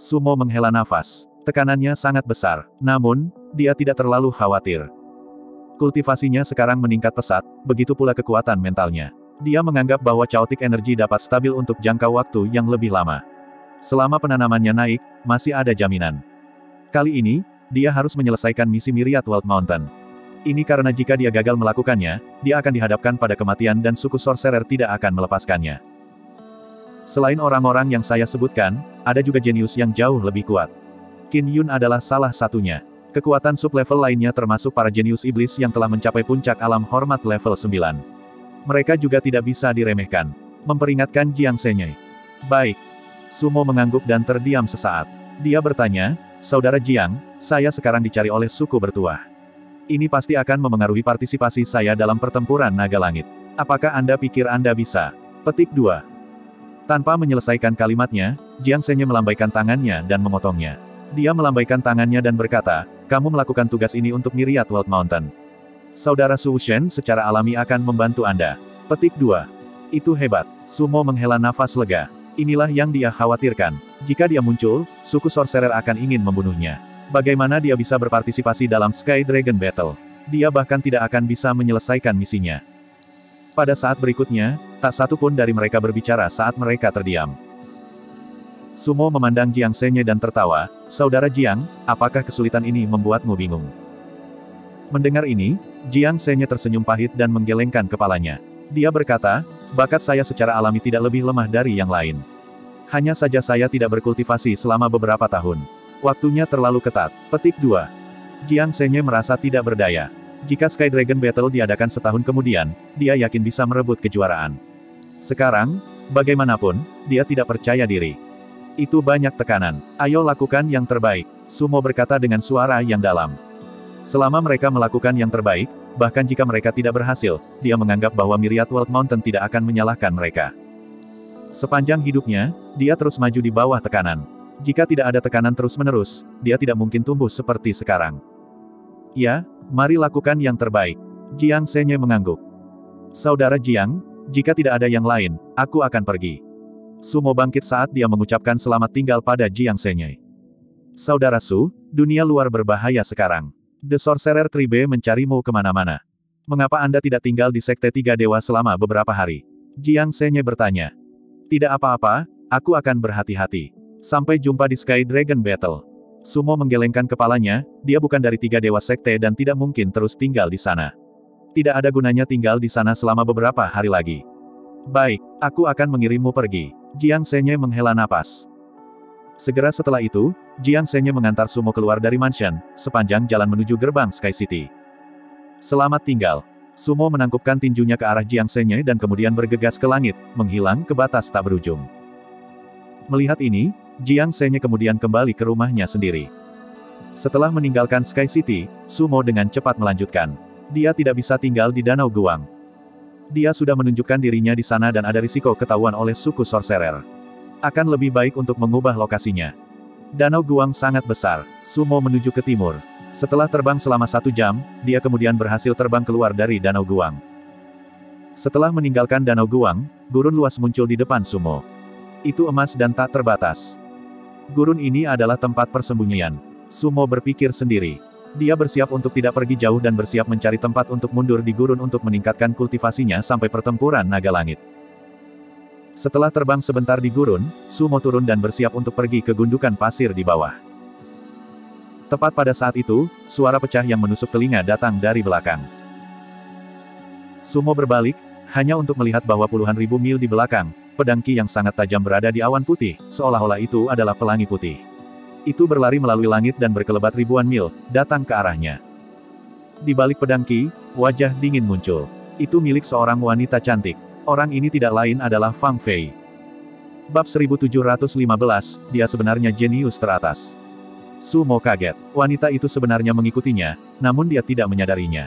Sumo menghela nafas. Tekanannya sangat besar. Namun, dia tidak terlalu khawatir. Kultivasinya sekarang meningkat pesat, begitu pula kekuatan mentalnya. Dia menganggap bahwa chaotic energy dapat stabil untuk jangka waktu yang lebih lama. Selama penanamannya naik, masih ada jaminan. Kali ini, dia harus menyelesaikan misi Myriad World Mountain. Ini karena jika dia gagal melakukannya, dia akan dihadapkan pada kematian dan suku sorcerer tidak akan melepaskannya. Selain orang-orang yang saya sebutkan, ada juga jenius yang jauh lebih kuat. Qin Yun adalah salah satunya. Kekuatan sub-level lainnya termasuk para jenius iblis yang telah mencapai puncak alam hormat level 9. Mereka juga tidak bisa diremehkan. Memperingatkan Jiang Senyai. Baik. Sumo mengangguk dan terdiam sesaat. Dia bertanya, Saudara Jiang, saya sekarang dicari oleh suku bertuah. Ini pasti akan memengaruhi partisipasi saya dalam pertempuran naga langit. Apakah Anda pikir Anda bisa? Petik 2. Tanpa menyelesaikan kalimatnya, Jiang Senyai melambaikan tangannya dan memotongnya. Dia melambaikan tangannya dan berkata, kamu melakukan tugas ini untuk Myriad World Mountain. Saudara Su Shen secara alami akan membantu Anda. Petik 2. Itu hebat. Sumo menghela nafas lega. Inilah yang dia khawatirkan. Jika dia muncul, suku Sorcerer akan ingin membunuhnya. Bagaimana dia bisa berpartisipasi dalam Sky Dragon Battle? Dia bahkan tidak akan bisa menyelesaikan misinya. Pada saat berikutnya, tak satu pun dari mereka berbicara saat mereka terdiam. Sumo memandang Jiang Senye dan tertawa, Saudara Jiang, apakah kesulitan ini membuatmu bingung? Mendengar ini, Jiang Senye tersenyum pahit dan menggelengkan kepalanya. Dia berkata, bakat saya secara alami tidak lebih lemah dari yang lain. Hanya saja saya tidak berkultivasi selama beberapa tahun. Waktunya terlalu ketat. Petik 2. Jiang Senye merasa tidak berdaya. Jika Sky Dragon Battle diadakan setahun kemudian, dia yakin bisa merebut kejuaraan. Sekarang, bagaimanapun, dia tidak percaya diri. Itu banyak tekanan. Ayo lakukan yang terbaik. Sumo berkata dengan suara yang dalam. Selama mereka melakukan yang terbaik, bahkan jika mereka tidak berhasil, dia menganggap bahwa Myriad World Mountain tidak akan menyalahkan mereka. Sepanjang hidupnya, dia terus maju di bawah tekanan. Jika tidak ada tekanan terus-menerus, dia tidak mungkin tumbuh seperti sekarang. Ya, mari lakukan yang terbaik. Jiang Senye mengangguk. Saudara Jiang, jika tidak ada yang lain, aku akan pergi. Sumo bangkit saat dia mengucapkan selamat tinggal pada Jiang Senyai. Saudara Su, dunia luar berbahaya sekarang. The Sorcerer Tribe mencarimu ke mana-mana. Mengapa Anda tidak tinggal di Sekte Tiga Dewa selama beberapa hari? Jiang Senyai bertanya. Tidak apa-apa, aku akan berhati-hati. Sampai jumpa di Sky Dragon Battle. Sumo menggelengkan kepalanya, dia bukan dari tiga dewa sekte dan tidak mungkin terus tinggal di sana. Tidak ada gunanya tinggal di sana selama beberapa hari lagi. Baik, aku akan mengirimmu pergi. Jiang Senye menghela napas. Segera setelah itu, Jiang Senye mengantar Sumo keluar dari mansion, sepanjang jalan menuju gerbang Sky City. Selamat tinggal. Sumo menangkupkan tinjunya ke arah Jiang Senye dan kemudian bergegas ke langit, menghilang ke batas tak berujung. Melihat ini, Jiang Senye kemudian kembali ke rumahnya sendiri. Setelah meninggalkan Sky City, Sumo dengan cepat melanjutkan. Dia tidak bisa tinggal di Danau Guang. Dia sudah menunjukkan dirinya di sana dan ada risiko ketahuan oleh suku sorcerer. Akan lebih baik untuk mengubah lokasinya. Danau Guang sangat besar. Sumo menuju ke timur. Setelah terbang selama satu jam, dia kemudian berhasil terbang keluar dari Danau Guang. Setelah meninggalkan Danau Guang, gurun luas muncul di depan Sumo. Itu emas dan tak terbatas. Gurun ini adalah tempat persembunyian. Sumo berpikir sendiri. Dia bersiap untuk tidak pergi jauh dan bersiap mencari tempat untuk mundur di gurun untuk meningkatkan kultivasinya sampai pertempuran naga langit. Setelah terbang sebentar di gurun, Sumo turun dan bersiap untuk pergi ke gundukan pasir di bawah. Tepat pada saat itu, suara pecah yang menusuk telinga datang dari belakang. Sumo berbalik, hanya untuk melihat bahwa puluhan ribu mil di belakang, pedang Ki yang sangat tajam berada di awan putih, seolah-olah itu adalah pelangi putih. Itu berlari melalui langit dan berkelebat ribuan mil, datang ke arahnya. Di balik pedang Ki, wajah dingin muncul. Itu milik seorang wanita cantik. Orang ini tidak lain adalah Fang Fei. Bab 1715, dia sebenarnya jenius teratas. Sumo kaget. Wanita itu sebenarnya mengikutinya, namun dia tidak menyadarinya.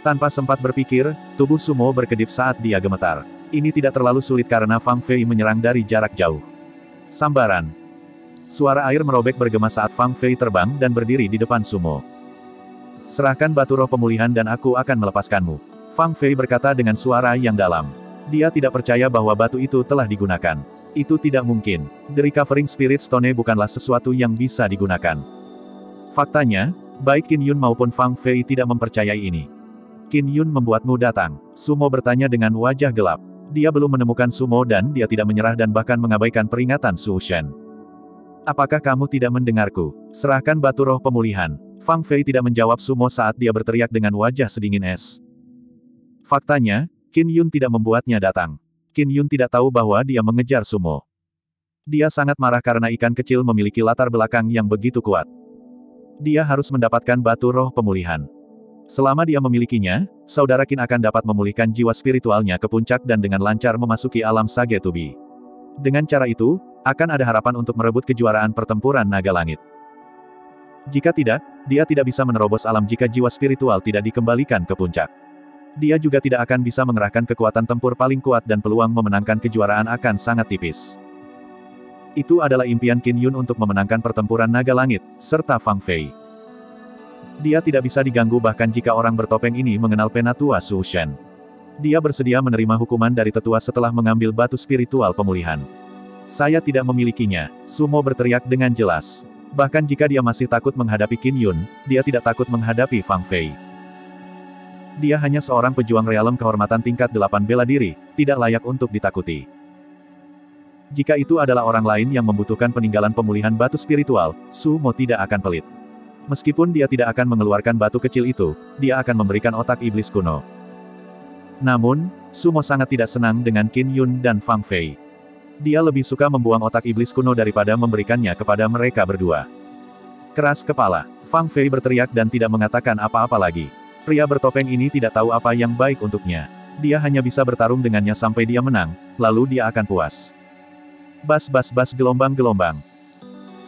Tanpa sempat berpikir, tubuh Sumo berkedip saat dia gemetar. Ini tidak terlalu sulit karena Fang Fei menyerang dari jarak jauh. Sambaran. Suara air merobek bergema saat Fang Fei terbang dan berdiri di depan Sumo. Serahkan batu roh pemulihan dan aku akan melepaskanmu. Fang Fei berkata dengan suara yang dalam. Dia tidak percaya bahwa batu itu telah digunakan. Itu tidak mungkin. The Recovering Spirit Stone bukanlah sesuatu yang bisa digunakan. Faktanya, baik Qin Yun maupun Fang Fei tidak mempercayai ini. Qin Yun membuatmu datang. Sumo bertanya dengan wajah gelap. Dia belum menemukan Sumo dan dia tidak menyerah dan bahkan mengabaikan peringatan Su Shen. Apakah kamu tidak mendengarku? Serahkan batu roh pemulihan. Fang Fei tidak menjawab Sumo saat dia berteriak dengan wajah sedingin es. Faktanya, Qin Yun tidak membuatnya datang. Qin Yun tidak tahu bahwa dia mengejar Sumo. Dia sangat marah karena ikan kecil memiliki latar belakang yang begitu kuat. Dia harus mendapatkan batu roh pemulihan. Selama dia memilikinya, saudara Qin akan dapat memulihkan jiwa spiritualnya ke puncak dan dengan lancar memasuki alam Sage Tubi. Dengan cara itu, akan ada harapan untuk merebut kejuaraan pertempuran naga langit. Jika tidak, dia tidak bisa menerobos alam jika jiwa spiritual tidak dikembalikan ke puncak. Dia juga tidak akan bisa mengerahkan kekuatan tempur paling kuat dan peluang memenangkan kejuaraan akan sangat tipis. Itu adalah impian Qin Yun untuk memenangkan pertempuran naga langit, serta Fang Fei. Dia tidak bisa diganggu bahkan jika orang bertopeng ini mengenal penatua Su Shen. Dia bersedia menerima hukuman dari tetua setelah mengambil batu spiritual pemulihan. Saya tidak memilikinya, Sumo berteriak dengan jelas. Bahkan jika dia masih takut menghadapi Qin Yun, dia tidak takut menghadapi Fang Fei. Dia hanya seorang pejuang realem kehormatan tingkat delapan bela diri, tidak layak untuk ditakuti. Jika itu adalah orang lain yang membutuhkan peninggalan pemulihan batu spiritual, Su Mo tidak akan pelit. Meskipun dia tidak akan mengeluarkan batu kecil itu, dia akan memberikan otak iblis kuno. Namun, Sumo sangat tidak senang dengan Qin Yun dan Fang Fei. Dia lebih suka membuang otak iblis kuno daripada memberikannya kepada mereka berdua. Keras kepala, Fang Fei berteriak dan tidak mengatakan apa-apa lagi. Pria bertopeng ini tidak tahu apa yang baik untuknya. Dia hanya bisa bertarung dengannya sampai dia menang, lalu dia akan puas. Bas-bas-bas gelombang-gelombang.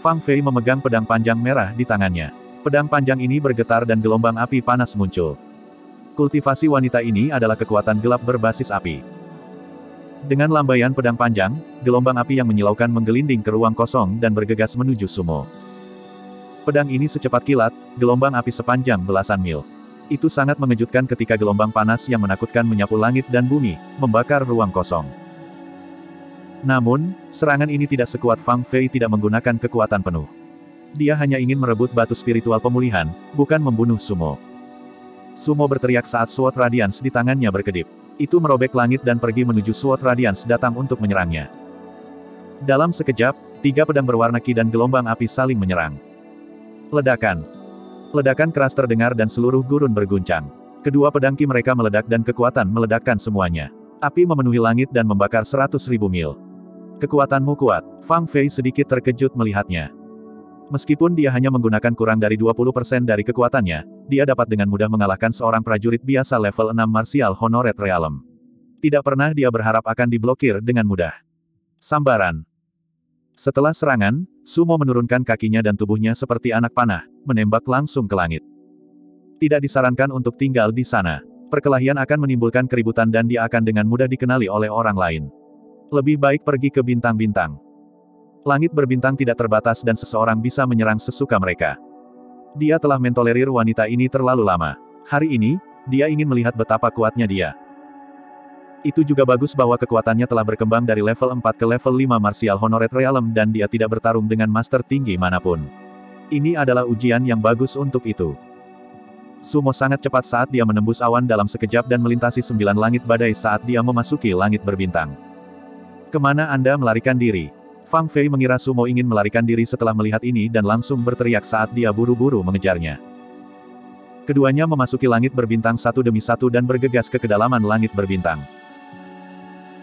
Fang Fei memegang pedang panjang merah di tangannya. Pedang panjang ini bergetar dan gelombang api panas muncul. Kultivasi wanita ini adalah kekuatan gelap berbasis api. Dengan lambaian pedang panjang, gelombang api yang menyilaukan menggelinding ke ruang kosong dan bergegas menuju Sumo. Pedang ini secepat kilat, gelombang api sepanjang belasan mil. Itu sangat mengejutkan ketika gelombang panas yang menakutkan menyapu langit dan bumi, membakar ruang kosong. Namun, serangan ini tidak sekuat Fang Fei tidak menggunakan kekuatan penuh. Dia hanya ingin merebut batu spiritual pemulihan, bukan membunuh Sumo. Sumo berteriak saat Sword Radiance di tangannya berkedip. Itu merobek langit dan pergi menuju Sword Radiance datang untuk menyerangnya. Dalam sekejap, tiga pedang berwarna ki dan gelombang api saling menyerang. Ledakan. Ledakan keras terdengar dan seluruh gurun berguncang. Kedua pedang ki mereka meledak dan kekuatan meledakkan semuanya. Api memenuhi langit dan membakar seratus ribu mil. Kekuatanmu kuat. Fang Fei sedikit terkejut melihatnya. Meskipun dia hanya menggunakan kurang dari 20% dari kekuatannya, dia dapat dengan mudah mengalahkan seorang prajurit biasa level 6 martial honoret realem. Tidak pernah dia berharap akan diblokir dengan mudah. Sambaran. Setelah serangan, Sumo menurunkan kakinya dan tubuhnya seperti anak panah, menembak langsung ke langit. Tidak disarankan untuk tinggal di sana. Perkelahian akan menimbulkan keributan dan dia akan dengan mudah dikenali oleh orang lain. Lebih baik pergi ke bintang-bintang. Langit berbintang tidak terbatas dan seseorang bisa menyerang sesuka mereka. Dia telah mentolerir wanita ini terlalu lama. Hari ini, dia ingin melihat betapa kuatnya dia. Itu juga bagus bahwa kekuatannya telah berkembang dari level 4 ke level 5 Martial Honoret Realm dan dia tidak bertarung dengan master tinggi mana pun. Ini adalah ujian yang bagus untuk itu. Sumo sangat cepat saat dia menembus awan dalam sekejap dan melintasi sembilan langit badai saat dia memasuki langit berbintang. Ke mana Anda melarikan diri? Fang Fei mengira Sumo ingin melarikan diri setelah melihat ini dan langsung berteriak saat dia buru-buru mengejarnya. Keduanya memasuki langit berbintang satu demi satu dan bergegas ke kedalaman langit berbintang.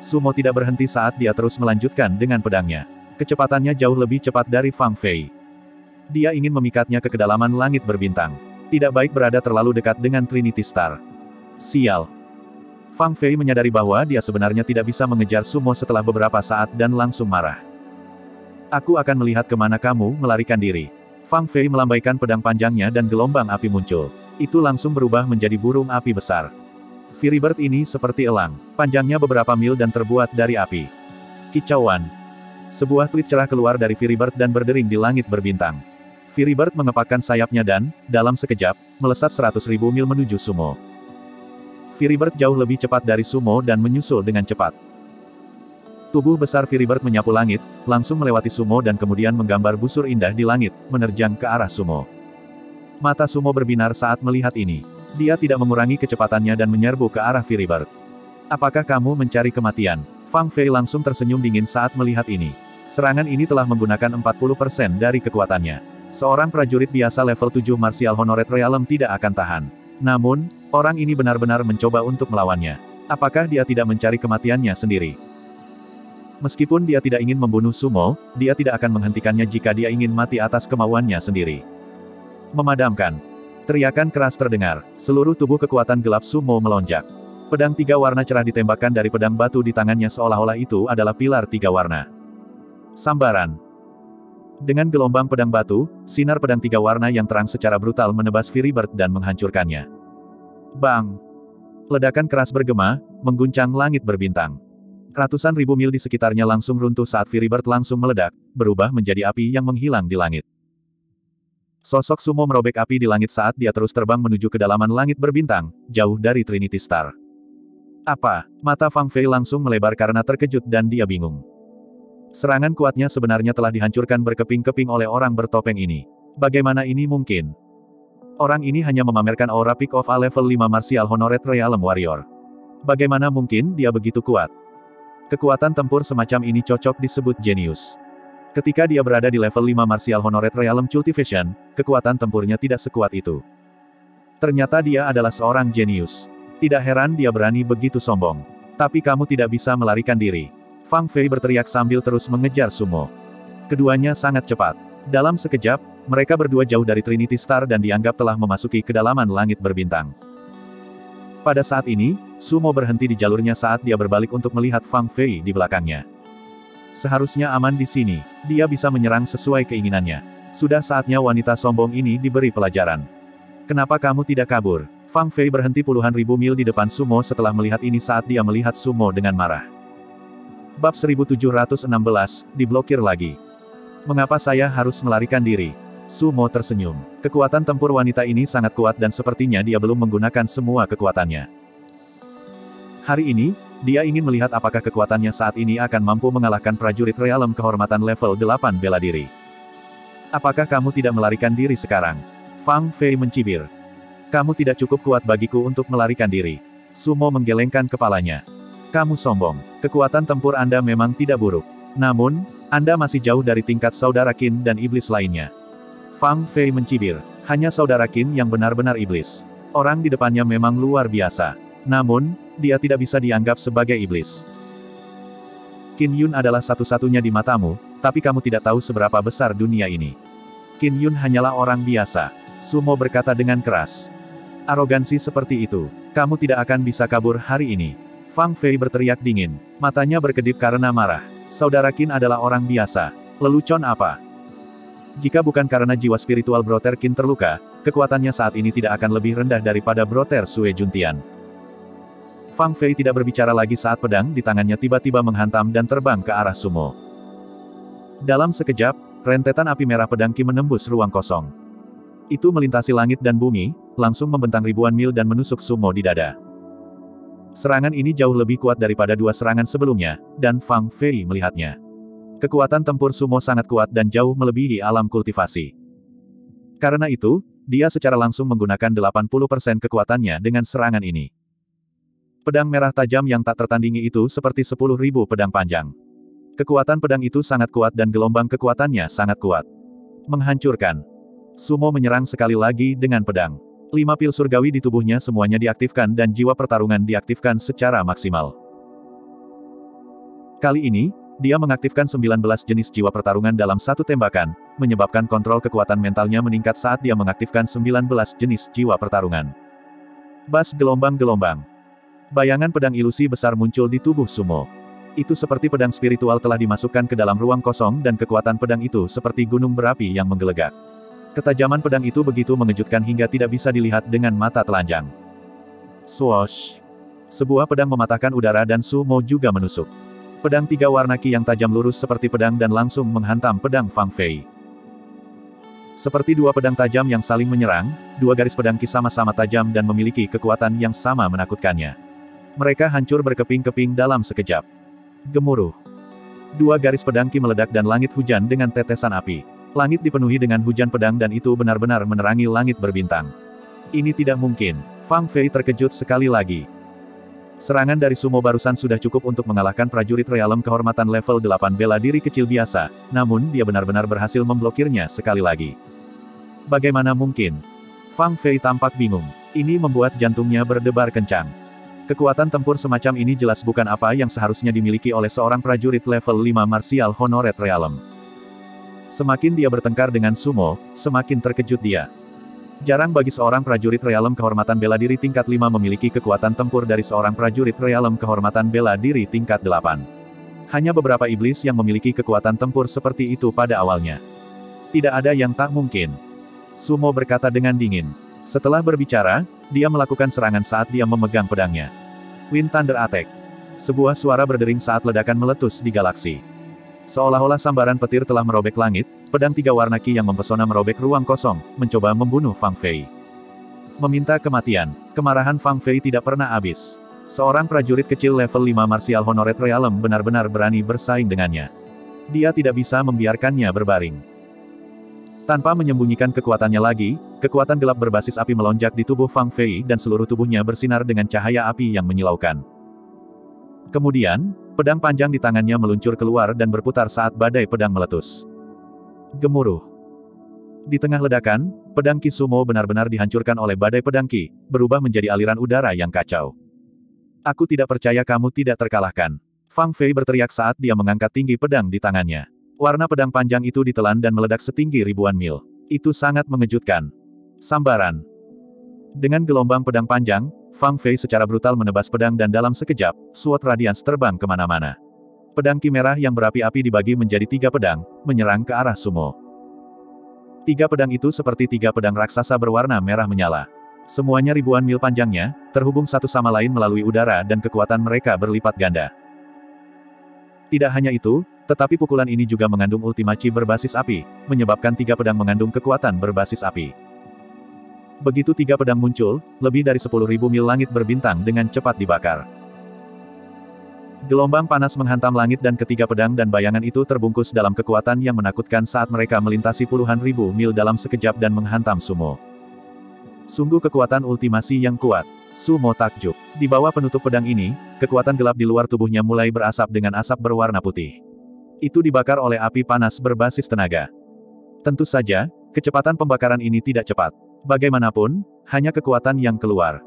Sumo tidak berhenti saat dia terus melanjutkan dengan pedangnya. Kecepatannya jauh lebih cepat dari Fang Fei. Dia ingin memikatnya ke kedalaman langit berbintang. Tidak baik berada terlalu dekat dengan Trinity Star. Sial. Fang Fei menyadari bahwa dia sebenarnya tidak bisa mengejar Sumo setelah beberapa saat dan langsung marah. Aku akan melihat ke mana kamu melarikan diri. Fang Fei melambaikan pedang panjangnya dan gelombang api muncul. Itu langsung berubah menjadi burung api besar. Fury Bird ini seperti elang, panjangnya beberapa mil dan terbuat dari api. Kicauan. Sebuah tweet cerah keluar dari Fury Bird dan berdering di langit berbintang. Fury Bird mengepakkan sayapnya dan, dalam sekejap, melesat seratus ribu mil menuju Sumo. Fury Bird jauh lebih cepat dari Sumo dan menyusul dengan cepat. Tubuh besar Fury Bird menyapu langit, langsung melewati Sumo dan kemudian menggambar busur indah di langit, menerjang ke arah Sumo. Mata Sumo berbinar saat melihat ini. Dia tidak mengurangi kecepatannya dan menyerbu ke arah Fury Bird. Apakah kamu mencari kematian? Fang Fei langsung tersenyum dingin saat melihat ini. Serangan ini telah menggunakan 40% dari kekuatannya. Seorang prajurit biasa level 7 Martial Honored Realm tidak akan tahan. Namun, orang ini benar-benar mencoba untuk melawannya. Apakah dia tidak mencari kematiannya sendiri? Meskipun dia tidak ingin membunuh Sumo, dia tidak akan menghentikannya jika dia ingin mati atas kemauannya sendiri. Memadamkan. Teriakan keras terdengar. Seluruh tubuh kekuatan gelap Sumo melonjak. Pedang tiga warna cerah ditembakkan dari pedang batu di tangannya seolah-olah itu adalah pilar tiga warna. Sambaran. Dengan gelombang pedang batu, sinar pedang tiga warna yang terang secara brutal menebas Firibird dan menghancurkannya. Bang! Ledakan keras bergema, mengguncang langit berbintang. Ratusan ribu mil di sekitarnya langsung runtuh saat Firibird langsung meledak, berubah menjadi api yang menghilang di langit. Sosok Sumo merobek api di langit saat dia terus terbang menuju kedalaman langit berbintang, jauh dari Trinity Star. Apa? Mata Fang Fei langsung melebar karena terkejut dan dia bingung. Serangan kuatnya sebenarnya telah dihancurkan berkeping-keping oleh orang bertopeng ini. Bagaimana ini mungkin? Orang ini hanya memamerkan aura Peak of A level 5 Martial Honored Realm Warrior. Bagaimana mungkin dia begitu kuat? Kekuatan tempur semacam ini cocok disebut jenius. Ketika dia berada di level 5 Martial Honored Realm Cultivation, kekuatan tempurnya tidak sekuat itu. Ternyata dia adalah seorang jenius. Tidak heran dia berani begitu sombong. Tapi kamu tidak bisa melarikan diri. Fang Fei berteriak sambil terus mengejar Sumo. Keduanya sangat cepat. Dalam sekejap, mereka berdua jauh dari Trinity Star dan dianggap telah memasuki kedalaman langit berbintang. Pada saat ini, Sumo berhenti di jalurnya saat dia berbalik untuk melihat Fang Fei di belakangnya. Seharusnya aman di sini, dia bisa menyerang sesuai keinginannya. Sudah saatnya wanita sombong ini diberi pelajaran. Kenapa kamu tidak kabur? Fang Fei berhenti puluhan ribu mil di depan Sumo setelah melihat ini saat dia melihat Sumo dengan marah. Bab 1716, diblokir lagi. Mengapa saya harus melarikan diri? Sumo tersenyum. Kekuatan tempur wanita ini sangat kuat dan sepertinya dia belum menggunakan semua kekuatannya. Hari ini, dia ingin melihat apakah kekuatannya saat ini akan mampu mengalahkan prajurit realem kehormatan level 8 bela diri. Apakah kamu tidak melarikan diri sekarang? Fang Fei mencibir. Kamu tidak cukup kuat bagiku untuk melarikan diri. Sumo menggelengkan kepalanya. Kamu sombong. Kekuatan tempur Anda memang tidak buruk. Namun, Anda masih jauh dari tingkat saudara Qin dan iblis lainnya. Fang Fei mencibir. Hanya saudara Qin yang benar-benar iblis. Orang di depannya memang luar biasa. Namun, dia tidak bisa dianggap sebagai iblis. Qin Yun adalah satu-satunya di matamu, tapi kamu tidak tahu seberapa besar dunia ini. Qin Yun hanyalah orang biasa. Sumo berkata dengan keras. Arogansi seperti itu, kamu tidak akan bisa kabur hari ini. Fang Fei berteriak dingin. Matanya berkedip karena marah. Saudara Qin adalah orang biasa. Lelucon apa? Jika bukan karena jiwa spiritual Broter Qin terluka, kekuatannya saat ini tidak akan lebih rendah daripada Broter Sue Juntian. Fang Fei tidak berbicara lagi saat pedang di tangannya tiba-tiba menghantam dan terbang ke arah Sumo. Dalam sekejap, rentetan api merah pedang Qi menembus ruang kosong. Itu melintasi langit dan bumi, langsung membentang ribuan mil dan menusuk Sumo di dada. Serangan ini jauh lebih kuat daripada dua serangan sebelumnya, dan Fang Fei melihatnya. Kekuatan tempur sumo sangat kuat dan jauh melebihi alam kultivasi. Karena itu, dia secara langsung menggunakan 80% kekuatannya dengan serangan ini. Pedang merah tajam yang tak tertandingi itu seperti 10.000 pedang panjang. Kekuatan pedang itu sangat kuat dan gelombang kekuatannya sangat kuat. Menghancurkan. Sumo menyerang sekali lagi dengan pedang. Lima pil surgawi di tubuhnya semuanya diaktifkan dan jiwa pertarungan diaktifkan secara maksimal. Kali ini, dia mengaktifkan 19 jenis jiwa pertarungan dalam satu tembakan, menyebabkan kontrol kekuatan mentalnya meningkat saat dia mengaktifkan 19 jenis jiwa pertarungan. Bas gelombang-gelombang. Bayangan pedang ilusi besar muncul di tubuh Sumo. Itu seperti pedang spiritual telah dimasukkan ke dalam ruang kosong dan kekuatan pedang itu seperti gunung berapi yang menggelegak. Ketajaman pedang itu begitu mengejutkan hingga tidak bisa dilihat dengan mata telanjang. Swoosh. Sebuah pedang mematahkan udara dan Sumo juga menusuk. Pedang tiga warna ki yang tajam lurus seperti pedang dan langsung menghantam pedang Fang Fei. Seperti dua pedang tajam yang saling menyerang, dua garis pedang ki sama-sama tajam dan memiliki kekuatan yang sama menakutkannya. Mereka hancur berkeping-keping dalam sekejap. Gemuruh. Dua garis pedang ki meledak dan langit hujan dengan tetesan api. Langit dipenuhi dengan hujan pedang dan itu benar-benar menerangi langit berbintang. Ini tidak mungkin. Fang Fei terkejut sekali lagi. Serangan dari sumo barusan sudah cukup untuk mengalahkan prajurit realem kehormatan level 8 bela diri kecil biasa, namun dia benar-benar berhasil memblokirnya sekali lagi. Bagaimana mungkin? Fang Fei tampak bingung. Ini membuat jantungnya berdebar kencang. Kekuatan tempur semacam ini jelas bukan apa yang seharusnya dimiliki oleh seorang prajurit level 5 martial honoret realem. Semakin dia bertengkar dengan sumo, semakin terkejut dia. Jarang bagi seorang prajurit realem kehormatan bela diri tingkat 5 memiliki kekuatan tempur dari seorang prajurit realem kehormatan bela diri tingkat 8. Hanya beberapa iblis yang memiliki kekuatan tempur seperti itu pada awalnya. Tidak ada yang tak mungkin. Sumo berkata dengan dingin. Setelah berbicara, dia melakukan serangan saat dia memegang pedangnya. Wind Thunder Attack. Sebuah suara berdering saat ledakan meletus di galaksi. Seolah-olah sambaran petir telah merobek langit, pedang tiga warna ki yang mempesona merobek ruang kosong, mencoba membunuh Fang Fei. Meminta kematian, kemarahan Fang Fei tidak pernah habis. Seorang prajurit kecil level 5 Martial Honoret Realem benar-benar berani bersaing dengannya. Dia tidak bisa membiarkannya berbaring. Tanpa menyembunyikan kekuatannya lagi, kekuatan gelap berbasis api melonjak di tubuh Fang Fei dan seluruh tubuhnya bersinar dengan cahaya api yang menyilaukan. Kemudian, Pedang panjang di tangannya meluncur keluar dan berputar saat badai pedang meletus. Gemuruh. Di tengah ledakan, pedang Ki Sumo benar-benar dihancurkan oleh badai pedang Ki, berubah menjadi aliran udara yang kacau. Aku tidak percaya kamu tidak terkalahkan. Fang Fei berteriak saat dia mengangkat tinggi pedang di tangannya. Warna pedang panjang itu ditelan dan meledak setinggi ribuan mil. Itu sangat mengejutkan. Sambaran. Dengan gelombang pedang panjang, Fang Fei secara brutal menebas pedang dan dalam sekejap, SWOT Radiance terbang ke mana-mana. Pedang ki merah yang berapi-api dibagi menjadi tiga pedang, menyerang ke arah Sumo. Tiga pedang itu seperti tiga pedang raksasa berwarna merah menyala. Semuanya ribuan mil panjangnya, terhubung satu sama lain melalui udara dan kekuatan mereka berlipat ganda. Tidak hanya itu, tetapi pukulan ini juga mengandung ultima chi berbasis api, menyebabkan tiga pedang mengandung kekuatan berbasis api. Begitu tiga pedang muncul, lebih dari sepuluh ribu mil langit berbintang dengan cepat dibakar. Gelombang panas menghantam langit dan ketiga pedang dan bayangan itu terbungkus dalam kekuatan yang menakutkan saat mereka melintasi puluhan ribu mil dalam sekejap dan menghantam Sumo. Sungguh kekuatan ultimasi yang kuat. Sumo takjub. Di bawah penutup pedang ini, kekuatan gelap di luar tubuhnya mulai berasap dengan asap berwarna putih. Itu dibakar oleh api panas berbasis tenaga. Tentu saja, kecepatan pembakaran ini tidak cepat. Bagaimanapun, hanya kekuatan yang keluar.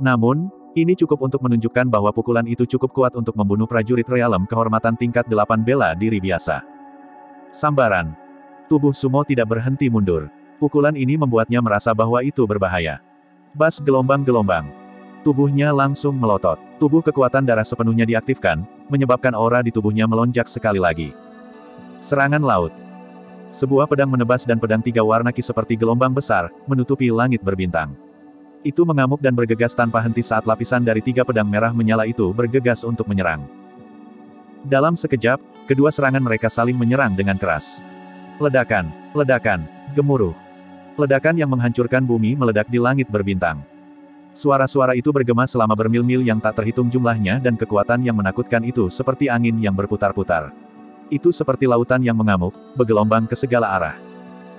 Namun, ini cukup untuk menunjukkan bahwa pukulan itu cukup kuat untuk membunuh prajurit realem kehormatan tingkat 8 bela diri biasa. Sambaran. Tubuh Sumo tidak berhenti mundur. Pukulan ini membuatnya merasa bahwa itu berbahaya. Bas gelombang-gelombang. Tubuhnya langsung melotot. Tubuh kekuatan darah sepenuhnya diaktifkan, menyebabkan aura di tubuhnya melonjak sekali lagi. Serangan laut. Sebuah pedang menebas dan pedang tiga warna ki seperti gelombang besar, menutupi langit berbintang. Itu mengamuk dan bergegas tanpa henti saat lapisan dari tiga pedang merah menyala itu bergegas untuk menyerang. Dalam sekejap, kedua serangan mereka saling menyerang dengan keras. Ledakan, ledakan, gemuruh. Ledakan yang menghancurkan bumi meledak di langit berbintang. Suara-suara itu bergema selama bermil-mil yang tak terhitung jumlahnya dan kekuatan yang menakutkan itu seperti angin yang berputar-putar. Itu seperti lautan yang mengamuk, bergelombang ke segala arah.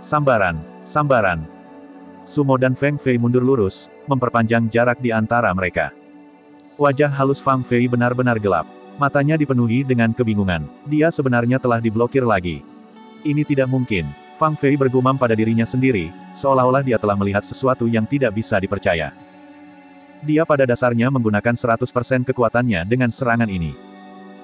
Sambaran, sambaran. Sumo dan Feng Fei mundur lurus, memperpanjang jarak di antara mereka. Wajah halus Fang Fei benar-benar gelap. Matanya dipenuhi dengan kebingungan. Dia sebenarnya telah diblokir lagi. Ini tidak mungkin. Fang Fei bergumam pada dirinya sendiri, seolah-olah dia telah melihat sesuatu yang tidak bisa dipercaya. Dia pada dasarnya menggunakan 100% kekuatannya dengan serangan ini.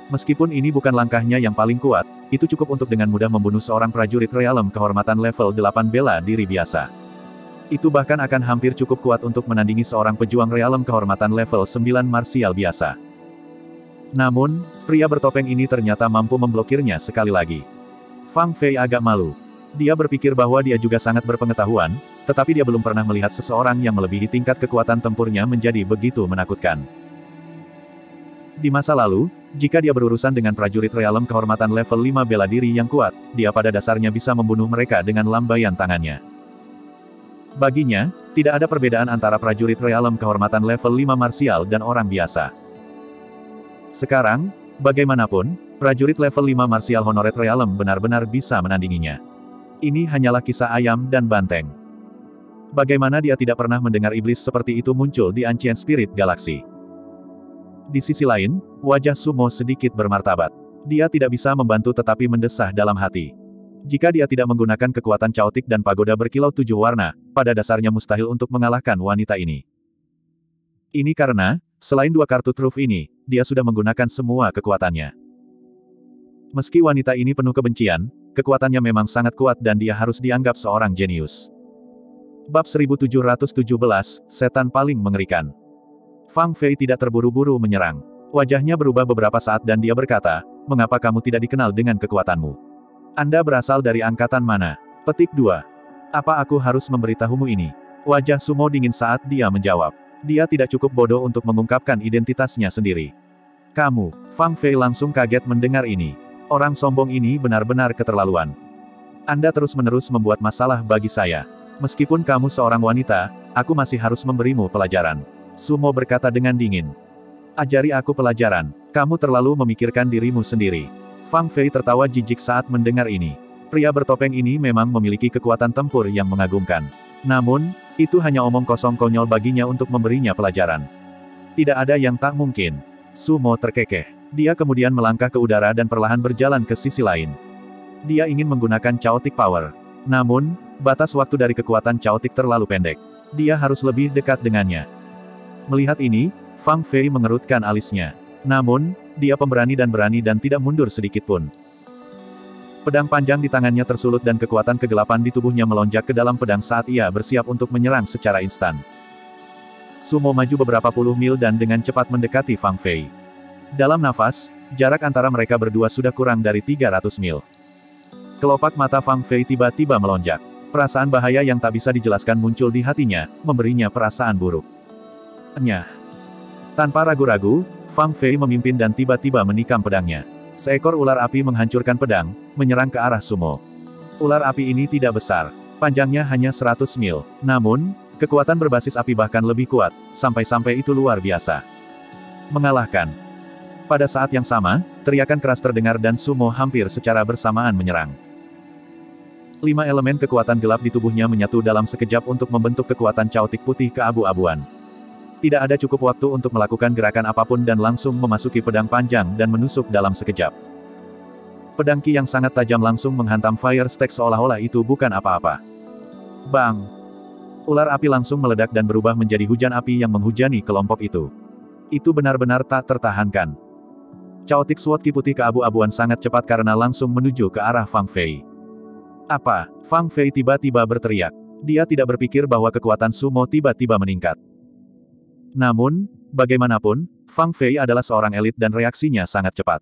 Meskipun ini bukan langkahnya yang paling kuat, itu cukup untuk dengan mudah membunuh seorang prajurit realem kehormatan level 8 bela diri biasa. Itu bahkan akan hampir cukup kuat untuk menandingi seorang pejuang realem kehormatan level 9 marsial biasa. Namun, pria bertopeng ini ternyata mampu memblokirnya sekali lagi. Fang Fei agak malu. Dia berpikir bahwa dia juga sangat berpengetahuan, tetapi dia belum pernah melihat seseorang yang melebihi tingkat kekuatan tempurnya menjadi begitu menakutkan. Di masa lalu, jika dia berurusan dengan prajurit realem kehormatan level 5 bela diri yang kuat, dia pada dasarnya bisa membunuh mereka dengan lambaian tangannya. Baginya, tidak ada perbedaan antara prajurit realem kehormatan level 5 marsial dan orang biasa. Sekarang, bagaimanapun, prajurit level 5 marsial honoret realem benar-benar bisa menandinginya. Ini hanyalah kisah ayam dan banteng. Bagaimana dia tidak pernah mendengar iblis seperti itu muncul di Ancient Spirit Galaxy. Di sisi lain, wajah Sumo sedikit bermartabat. Dia tidak bisa membantu tetapi mendesah dalam hati. Jika dia tidak menggunakan kekuatan caotik dan pagoda berkilau tujuh warna, pada dasarnya mustahil untuk mengalahkan wanita ini. Ini karena, selain dua kartu truf ini, dia sudah menggunakan semua kekuatannya. Meski wanita ini penuh kebencian, kekuatannya memang sangat kuat dan dia harus dianggap seorang jenius. Bab 1717, Setan Paling Mengerikan. Fang Fei tidak terburu-buru menyerang. Wajahnya berubah beberapa saat dan dia berkata, mengapa kamu tidak dikenal dengan kekuatanmu? Anda berasal dari angkatan mana? Petik 2. Apa aku harus memberitahumu ini? Wajah Sumo dingin saat dia menjawab. Dia tidak cukup bodoh untuk mengungkapkan identitasnya sendiri. Kamu, Fang Fei langsung kaget mendengar ini. Orang sombong ini benar-benar keterlaluan. Anda terus-menerus membuat masalah bagi saya. Meskipun kamu seorang wanita, aku masih harus memberimu pelajaran. Sumo berkata dengan dingin. Ajari aku pelajaran, kamu terlalu memikirkan dirimu sendiri. Fang Fei tertawa jijik saat mendengar ini. Pria bertopeng ini memang memiliki kekuatan tempur yang mengagumkan. Namun, itu hanya omong kosong konyol baginya untuk memberinya pelajaran. Tidak ada yang tak mungkin. Sumo terkekeh. Dia kemudian melangkah ke udara dan perlahan berjalan ke sisi lain. Dia ingin menggunakan chaotic power. Namun, batas waktu dari kekuatan caotik terlalu pendek. Dia harus lebih dekat dengannya. Melihat ini, Fang Fei mengerutkan alisnya. Namun, dia pemberani dan berani dan tidak mundur sedikit pun. Pedang panjang di tangannya tersulut dan kekuatan kegelapan di tubuhnya melonjak ke dalam pedang saat ia bersiap untuk menyerang secara instan. Sumo maju beberapa puluh mil dan dengan cepat mendekati Fang Fei. Dalam nafas, jarak antara mereka berdua sudah kurang dari 300 mil. Kelopak mata Fang Fei tiba-tiba melonjak. Perasaan bahaya yang tak bisa dijelaskan muncul di hatinya, memberinya perasaan buruk. Nyah. Tanpa ragu-ragu, Fang Fei memimpin dan tiba-tiba menikam pedangnya. Seekor ular api menghancurkan pedang, menyerang ke arah Sumo. Ular api ini tidak besar. Panjangnya hanya 100 mil. Namun, kekuatan berbasis api bahkan lebih kuat, sampai-sampai itu luar biasa. Mengalahkan. Pada saat yang sama, teriakan keras terdengar dan Sumo hampir secara bersamaan menyerang. Lima elemen kekuatan gelap di tubuhnya menyatu dalam sekejap untuk membentuk kekuatan caotik putih keabu-abuan. Tidak ada cukup waktu untuk melakukan gerakan apa pun dan langsung memasuki pedang panjang dan menusuk dalam sekejap. Pedang ki yang sangat tajam langsung menghantam Fire Stack seolah-olah itu bukan apa-apa. Bang! Ular api langsung meledak dan berubah menjadi hujan api yang menghujani kelompok itu. Itu benar-benar tak tertahankan. Chaotic Sword Ki putih keabu-abuan sangat cepat karena langsung menuju ke arah Fang Fei. Apa? Fang Fei tiba-tiba berteriak. Dia tidak berpikir bahwa kekuatan sumo tiba-tiba meningkat. Namun, bagaimanapun, Fang Fei adalah seorang elit dan reaksinya sangat cepat.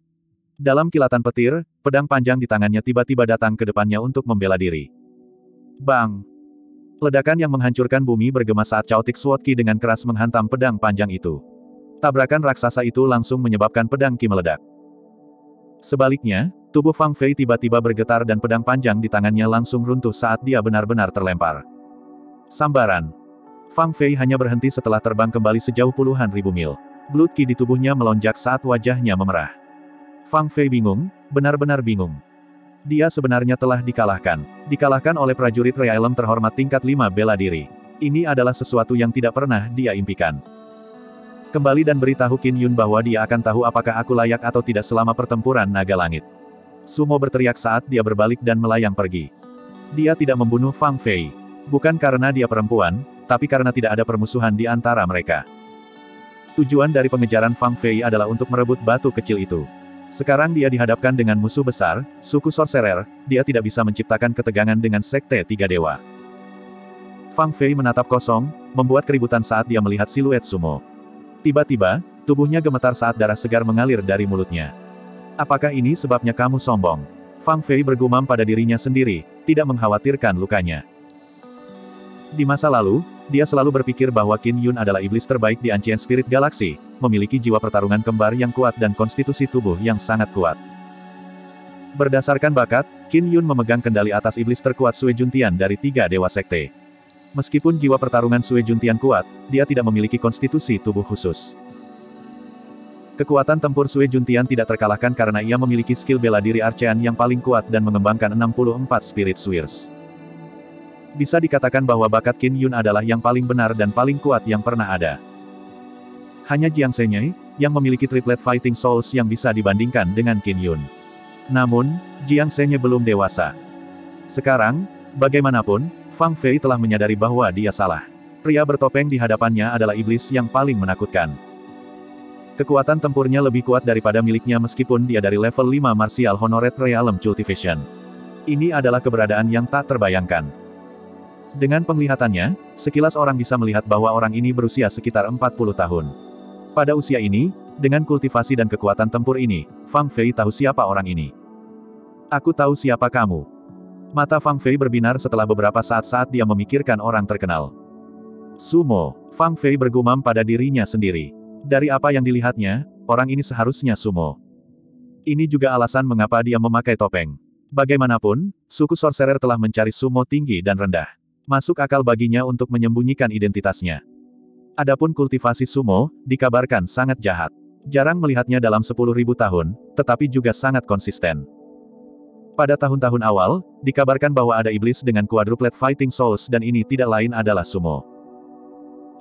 Dalam kilatan petir, pedang panjang di tangannya tiba-tiba datang ke depannya untuk membela diri. Bang! Ledakan yang menghancurkan bumi bergema saat Chaotic Sword Ki dengan keras menghantam pedang panjang itu. Tabrakan raksasa itu langsung menyebabkan pedang Ki meledak. Sebaliknya, Tubuh Fang Fei tiba-tiba bergetar dan pedang panjang di tangannya langsung runtuh saat dia benar-benar terlempar. Sambaran. Fang Fei hanya berhenti setelah terbang kembali sejauh puluhan ribu mil. Blood Ki di tubuhnya melonjak saat wajahnya memerah. Fang Fei bingung, benar-benar bingung. Dia sebenarnya telah dikalahkan. Dikalahkan oleh prajurit Realem terhormat tingkat 5 bela diri. Ini adalah sesuatu yang tidak pernah dia impikan. Kembali dan beritahu Qin Yun bahwa dia akan tahu apakah aku layak atau tidak selama pertempuran naga langit. Sumo berteriak saat dia berbalik dan melayang pergi. Dia tidak membunuh Fang Fei. Bukan karena dia perempuan, tapi karena tidak ada permusuhan di antara mereka. Tujuan dari pengejaran Fang Fei adalah untuk merebut batu kecil itu. Sekarang dia dihadapkan dengan musuh besar, suku sorcerer, dia tidak bisa menciptakan ketegangan dengan sekte tiga dewa. Fang Fei menatap kosong, membuat keributan saat dia melihat siluet sumo. Tiba-tiba, tubuhnya gemetar saat darah segar mengalir dari mulutnya. Apakah ini sebabnya kamu sombong? Fang Fei bergumam pada dirinya sendiri, tidak mengkhawatirkan lukanya. Di masa lalu, dia selalu berpikir bahwa Qin Yun adalah iblis terbaik di Ancient Spirit Galaxy, memiliki jiwa pertarungan kembar yang kuat dan konstitusi tubuh yang sangat kuat. Berdasarkan bakat, Qin Yun memegang kendali atas iblis terkuat Sue Juntian dari tiga dewa sekte. Meskipun jiwa pertarungan Sue Juntian kuat, dia tidak memiliki konstitusi tubuh khusus. Kekuatan tempur Sue Juntian tidak terkalahkan karena ia memiliki skill bela diri Archean yang paling kuat dan mengembangkan 64 Spirit Swears. Bisa dikatakan bahwa bakat Qin Yun adalah yang paling benar dan paling kuat yang pernah ada. Hanya Jiang Senyai, yang memiliki triplet fighting souls yang bisa dibandingkan dengan Qin Yun. Namun, Jiang Senyai belum dewasa. Sekarang, bagaimanapun, Fang Fei telah menyadari bahwa dia salah. Pria bertopeng di hadapannya adalah iblis yang paling menakutkan. Kekuatan tempurnya lebih kuat daripada miliknya meskipun dia dari level 5 Martial Honored Realm Cultivation. Ini adalah keberadaan yang tak terbayangkan. Dengan penglihatannya, sekilas orang bisa melihat bahwa orang ini berusia sekitar 40 tahun. Pada usia ini, dengan kultivasi dan kekuatan tempur ini, Fang Fei tahu siapa orang ini. Aku tahu siapa kamu. Mata Fang Fei berbinar setelah beberapa saat-saat dia memikirkan orang terkenal. Sumo, Fang Fei bergumam pada dirinya sendiri. Dari apa yang dilihatnya, orang ini seharusnya sumo. Ini juga alasan mengapa dia memakai topeng. Bagaimanapun, suku sorcerer telah mencari sumo tinggi dan rendah. Masuk akal baginya untuk menyembunyikan identitasnya. Adapun kultivasi sumo, dikabarkan sangat jahat. Jarang melihatnya dalam 10.000 tahun, tetapi juga sangat konsisten. Pada tahun-tahun awal, dikabarkan bahwa ada iblis dengan quadruplet fighting souls dan ini tidak lain adalah sumo.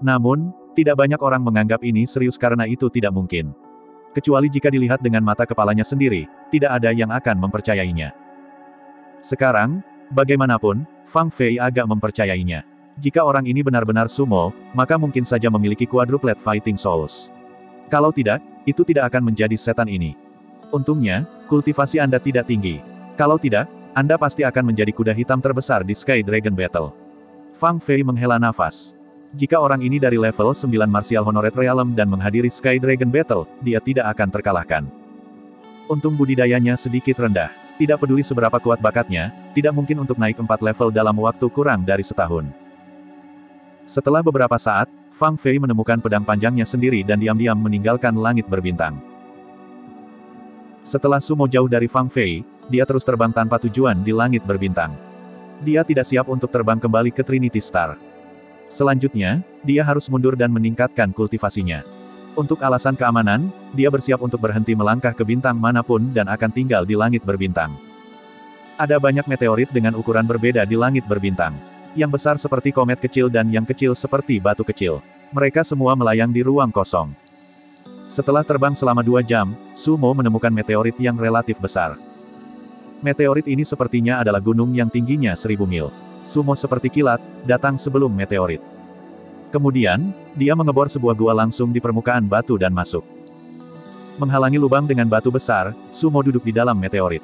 Namun, tidak banyak orang menganggap ini serius karena itu tidak mungkin. Kecuali jika dilihat dengan mata kepalanya sendiri, tidak ada yang akan mempercayainya. Sekarang, Bagaimanapun, Fang Fei agak mempercayainya. Jika orang ini benar-benar sumo, maka mungkin saja memiliki quadruplet fighting souls. Kalau tidak, itu tidak akan menjadi setan ini. Untungnya, kultivasi Anda tidak tinggi. Kalau tidak, Anda pasti akan menjadi kuda hitam terbesar di Sky Dragon Battle. Fang Fei menghela nafas. Jika orang ini dari level 9 Martial Honored Realm dan menghadiri Sky Dragon Battle, dia tidak akan terkalahkan. Untung budidayanya sedikit rendah. Tidak peduli seberapa kuat bakatnya, tidak mungkin untuk naik empat level dalam waktu kurang dari setahun. Setelah beberapa saat, Fang Fei menemukan pedang panjangnya sendiri dan diam-diam meninggalkan langit berbintang. Setelah sumo jauh dari Fang Fei, dia terus terbang tanpa tujuan di langit berbintang. Dia tidak siap untuk terbang kembali ke Trinity Star. Selanjutnya, dia harus mundur dan meningkatkan kultivasinya. Untuk alasan keamanan, dia bersiap untuk berhenti melangkah ke bintang mana pun dan akan tinggal di langit berbintang. Ada banyak meteorit dengan ukuran berbeda di langit berbintang. Yang besar seperti komet kecil dan yang kecil seperti batu kecil. Mereka semua melayang di ruang kosong. Setelah terbang selama dua jam, Sumo menemukan meteorit yang relatif besar. Meteorit ini sepertinya adalah gunung yang tingginya seribu mil. Sumo seperti kilat, datang sebelum meteorit. Kemudian, dia mengebor sebuah gua langsung di permukaan batu dan masuk. Menghalangi lubang dengan batu besar, Sumo duduk di dalam meteorit.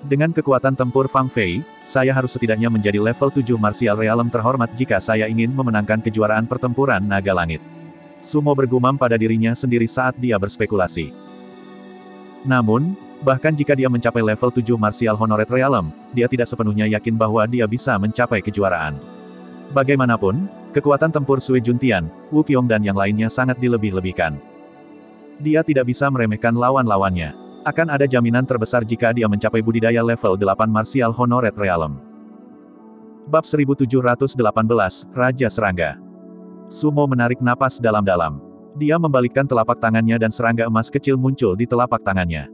Dengan kekuatan tempur Fang Fei, saya harus setidaknya menjadi level 7 martial realm terhormat jika saya ingin memenangkan kejuaraan pertempuran naga langit. Sumo bergumam pada dirinya sendiri saat dia berspekulasi. Namun, bahkan jika dia mencapai level 7 martial honored realm, dia tidak sepenuhnya yakin bahwa dia bisa mencapai kejuaraan. Bagaimanapun, Kekuatan tempur Sui Juntian, Wu Qiong dan yang lainnya sangat dilebih-lebihkan. Dia tidak bisa meremehkan lawan-lawannya. Akan ada jaminan terbesar jika dia mencapai budidaya level 8 Martial Honored Realm. Bab 1718, Raja Serangga. Sumo menarik napas dalam-dalam. Dia membalikkan telapak tangannya dan serangga emas kecil muncul di telapak tangannya.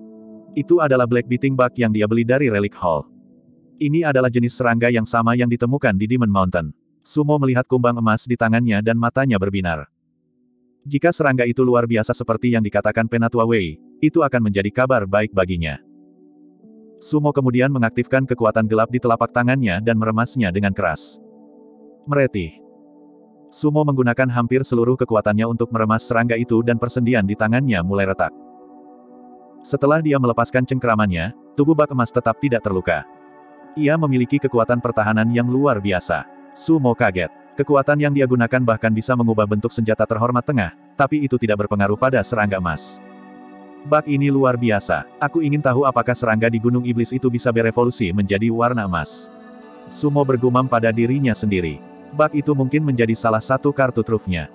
Itu adalah Black Beating Bug yang dia beli dari Relic Hall. Ini adalah jenis serangga yang sama yang ditemukan di Demon Mountain. Sumo melihat kumbang emas di tangannya dan matanya berbinar. Jika serangga itu luar biasa seperti yang dikatakan Penatua Wei, itu akan menjadi kabar baik baginya. Sumo kemudian mengaktifkan kekuatan gelap di telapak tangannya dan meremasnya dengan keras. Meretih. Sumo menggunakan hampir seluruh kekuatannya untuk meremas serangga itu dan persendian di tangannya mulai retak. Setelah dia melepaskan cengkeramannya, tubuh bak emas tetap tidak terluka. Ia memiliki kekuatan pertahanan yang luar biasa. Sumo kaget. Kekuatan yang dia gunakan bahkan bisa mengubah bentuk senjata terhormat tengah, tapi itu tidak berpengaruh pada serangga emas. Bak ini luar biasa. Aku ingin tahu apakah serangga di Gunung Iblis itu bisa berevolusi menjadi warna emas. Sumo bergumam pada dirinya sendiri. Bak itu mungkin menjadi salah satu kartu trufnya.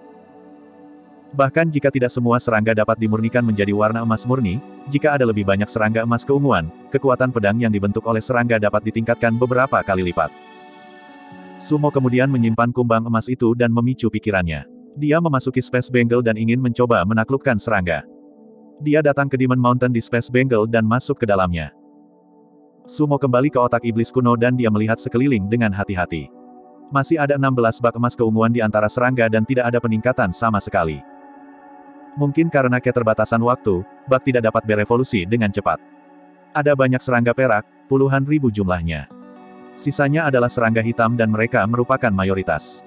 Bahkan jika tidak semua serangga dapat dimurnikan menjadi warna emas murni, jika ada lebih banyak serangga emas keunguan, kekuatan pedang yang dibentuk oleh serangga dapat ditingkatkan beberapa kali lipat. Sumo kemudian menyimpan kumbang emas itu dan memicu pikirannya. Dia memasuki Space Bengal dan ingin mencoba menaklukkan serangga. Dia datang ke Demon Mountain di Space Bengal dan masuk ke dalamnya. Sumo kembali ke otak iblis kuno dan dia melihat sekeliling dengan hati-hati. Masih ada 16 bak emas keunguan di antara serangga dan tidak ada peningkatan sama sekali. Mungkin karena keterbatasan waktu, bak tidak dapat berevolusi dengan cepat. Ada banyak serangga perak, puluhan ribu jumlahnya. Sisanya adalah serangga hitam dan mereka merupakan mayoritas.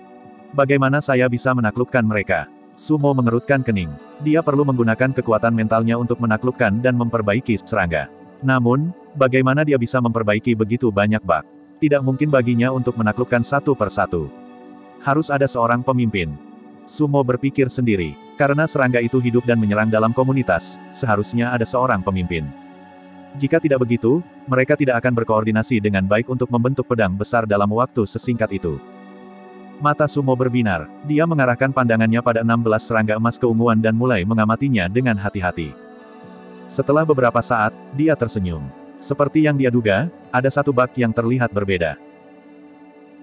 Bagaimana saya bisa menaklukkan mereka? Sumo mengerutkan kening. Dia perlu menggunakan kekuatan mentalnya untuk menaklukkan dan memperbaiki serangga. Namun, bagaimana dia bisa memperbaiki begitu banyak bak? Tidak mungkin baginya untuk menaklukkan satu persatu. Harus ada seorang pemimpin. Sumo berpikir sendiri. Karena serangga itu hidup dan menyerang dalam komunitas, seharusnya ada seorang pemimpin. Jika tidak begitu, mereka tidak akan berkoordinasi dengan baik untuk membentuk pedang besar dalam waktu sesingkat itu. Mata Sumo berbinar, dia mengarahkan pandangannya pada 16 serangga emas keunguan dan mulai mengamatinya dengan hati-hati. Setelah beberapa saat, dia tersenyum. Seperti yang dia duga, ada satu bak yang terlihat berbeda.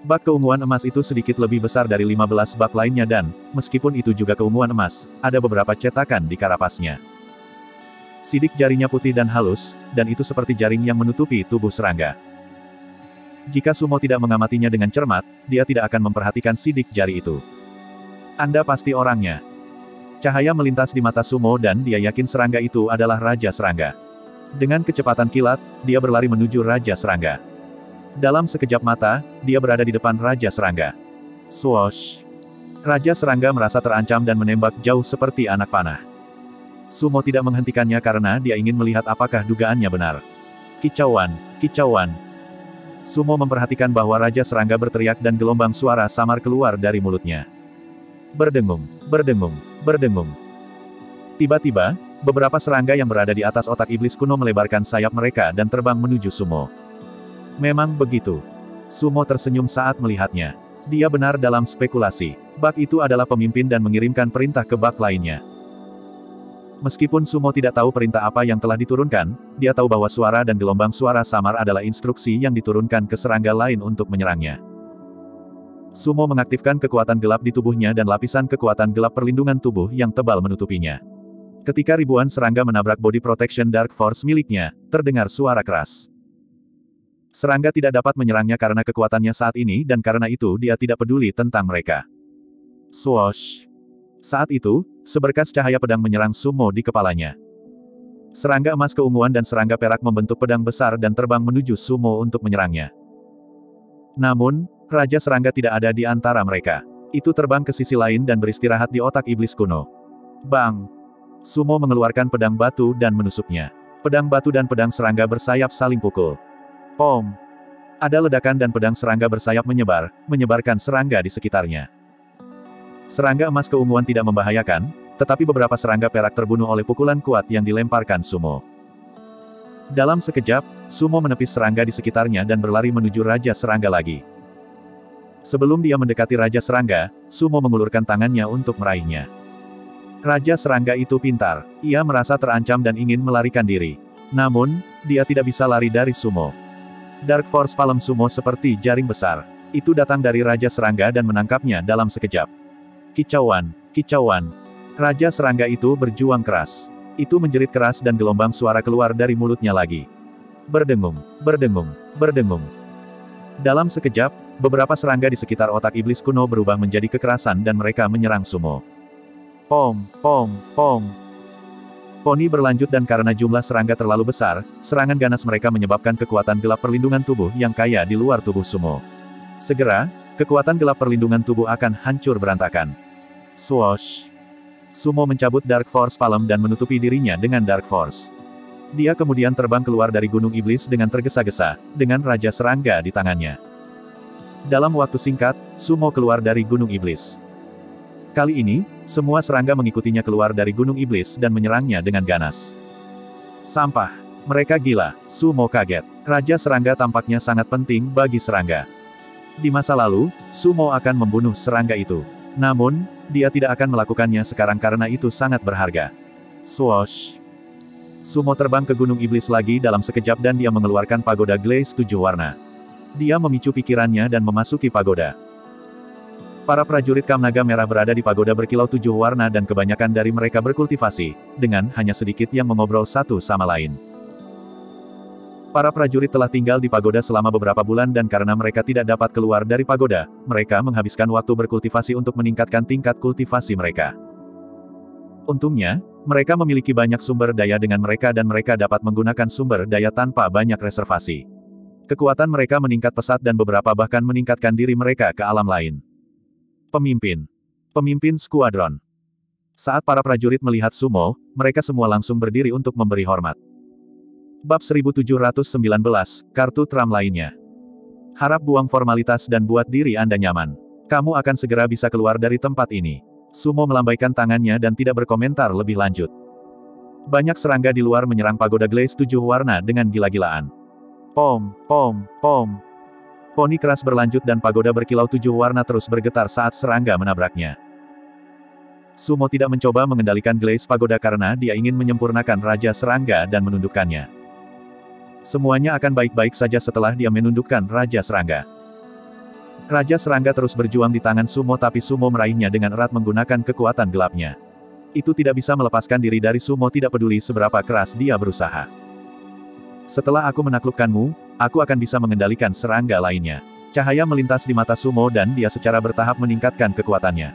Bak keunguan emas itu sedikit lebih besar dari 15 bak lainnya dan, meskipun itu juga keunguan emas, ada beberapa cetakan di karapasnya. Sidik jarinya putih dan halus, dan itu seperti jaring yang menutupi tubuh serangga. Jika Sumo tidak mengamatinya dengan cermat, dia tidak akan memperhatikan sidik jari itu. Anda pasti orangnya. Cahaya melintas di mata Sumo dan dia yakin serangga itu adalah Raja Serangga. Dengan kecepatan kilat, dia berlari menuju Raja Serangga. Dalam sekejap mata, dia berada di depan Raja Serangga. Swoosh! Raja Serangga merasa terancam dan menembak jauh seperti anak panah. Sumo tidak menghentikannya karena dia ingin melihat apakah dugaannya benar. Kicauan, kicauan. Sumo memperhatikan bahwa Raja Serangga berteriak dan gelombang suara samar keluar dari mulutnya. Berdengung, berdengung, berdengung. Tiba-tiba, beberapa serangga yang berada di atas otak iblis kuno melebarkan sayap mereka dan terbang menuju Sumo. Memang begitu. Sumo tersenyum saat melihatnya. Dia benar dalam spekulasi. Bak itu adalah pemimpin dan mengirimkan perintah ke bak lainnya. Meskipun Sumo tidak tahu perintah apa yang telah diturunkan, dia tahu bahwa suara dan gelombang suara samar adalah instruksi yang diturunkan ke serangga lain untuk menyerangnya. Sumo mengaktifkan kekuatan gelap di tubuhnya dan lapisan kekuatan gelap perlindungan tubuh yang tebal menutupinya. Ketika ribuan serangga menabrak body protection Dark Force miliknya, terdengar suara keras. Serangga tidak dapat menyerangnya karena kekuatannya saat ini dan karena itu dia tidak peduli tentang mereka. Swoosh! Saat itu, seberkas cahaya pedang menyerang Sumo di kepalanya. Serangga emas keunguan dan serangga perak membentuk pedang besar dan terbang menuju Sumo untuk menyerangnya. Namun, Raja Serangga tidak ada di antara mereka. Itu terbang ke sisi lain dan beristirahat di otak iblis kuno. Bang! Sumo mengeluarkan pedang batu dan menusuknya. Pedang batu dan pedang serangga bersayap saling pukul. Pom! Ada ledakan dan pedang serangga bersayap menyebar, menyebarkan serangga di sekitarnya. Serangga emas keunguan tidak membahayakan, tetapi beberapa serangga perak terbunuh oleh pukulan kuat yang dilemparkan Sumo. Dalam sekejap, Sumo menepis serangga di sekitarnya dan berlari menuju Raja Serangga lagi. Sebelum dia mendekati Raja Serangga, Sumo mengulurkan tangannya untuk meraihnya. Raja Serangga itu pintar, ia merasa terancam dan ingin melarikan diri. Namun, dia tidak bisa lari dari Sumo. Dark Force Palem Sumo seperti jaring besar. Itu datang dari Raja Serangga dan menangkapnya dalam sekejap. Kicauan, kicauan. Raja Serangga itu berjuang keras. Itu menjerit keras dan gelombang suara keluar dari mulutnya lagi. Berdengung, berdengung, berdengung. Dalam sekejap, beberapa serangga di sekitar otak iblis kuno berubah menjadi kekerasan dan mereka menyerang Sumo. Pom, pom, pom, Poni berlanjut dan karena jumlah serangga terlalu besar, serangan ganas mereka menyebabkan kekuatan gelap perlindungan tubuh yang kaya di luar tubuh Sumo. Segera, kekuatan gelap perlindungan tubuh akan hancur berantakan. Swoosh! Sumo mencabut Dark Force Palem dan menutupi dirinya dengan Dark Force. Dia kemudian terbang keluar dari Gunung Iblis dengan tergesa-gesa, dengan Raja Serangga di tangannya. Dalam waktu singkat, Sumo keluar dari Gunung Iblis. Kali ini, semua serangga mengikutinya keluar dari Gunung Iblis dan menyerangnya dengan ganas. Sampah. Mereka gila, Sumo kaget. Raja serangga tampaknya sangat penting bagi serangga. Di masa lalu, Sumo akan membunuh serangga itu. Namun, dia tidak akan melakukannya sekarang karena itu sangat berharga. Swoosh. Sumo terbang ke Gunung Iblis lagi dalam sekejap dan dia mengeluarkan pagoda glaze tujuh warna. Dia memicu pikirannya dan memasuki pagoda. Para prajurit Kamnaga Merah berada di pagoda berkilau tujuh warna dan kebanyakan dari mereka berkultivasi, dengan hanya sedikit yang mengobrol satu sama lain. Para prajurit telah tinggal di pagoda selama beberapa bulan dan karena mereka tidak dapat keluar dari pagoda, mereka menghabiskan waktu berkultivasi untuk meningkatkan tingkat kultivasi mereka. Untungnya, mereka memiliki banyak sumber daya dengan mereka dan mereka dapat menggunakan sumber daya tanpa banyak reservasi. Kekuatan mereka meningkat pesat dan beberapa bahkan meningkatkan diri mereka ke alam lain. Pemimpin. Pemimpin skuadron. Saat para prajurit melihat Sumo, mereka semua langsung berdiri untuk memberi hormat. Bab 1719, Kartu Tram lainnya. Harap buang formalitas dan buat diri Anda nyaman. Kamu akan segera bisa keluar dari tempat ini. Sumo melambaikan tangannya dan tidak berkomentar lebih lanjut. Banyak serangga di luar menyerang pagoda Glaze tujuh warna dengan gila-gilaan. Pom, pom, pom, Poni keras berlanjut dan pagoda berkilau tujuh warna terus bergetar saat serangga menabraknya. Sumo tidak mencoba mengendalikan Glaze Pagoda karena dia ingin menyempurnakan Raja Serangga dan menundukkannya. Semuanya akan baik-baik saja setelah dia menundukkan Raja Serangga. Raja Serangga terus berjuang di tangan Sumo tapi Sumo meraihnya dengan erat menggunakan kekuatan gelapnya. Itu tidak bisa melepaskan diri dari Sumo tidak peduli seberapa keras dia berusaha. Setelah aku menaklukkanmu, aku akan bisa mengendalikan serangga lainnya. Cahaya melintas di mata Sumo dan dia secara bertahap meningkatkan kekuatannya.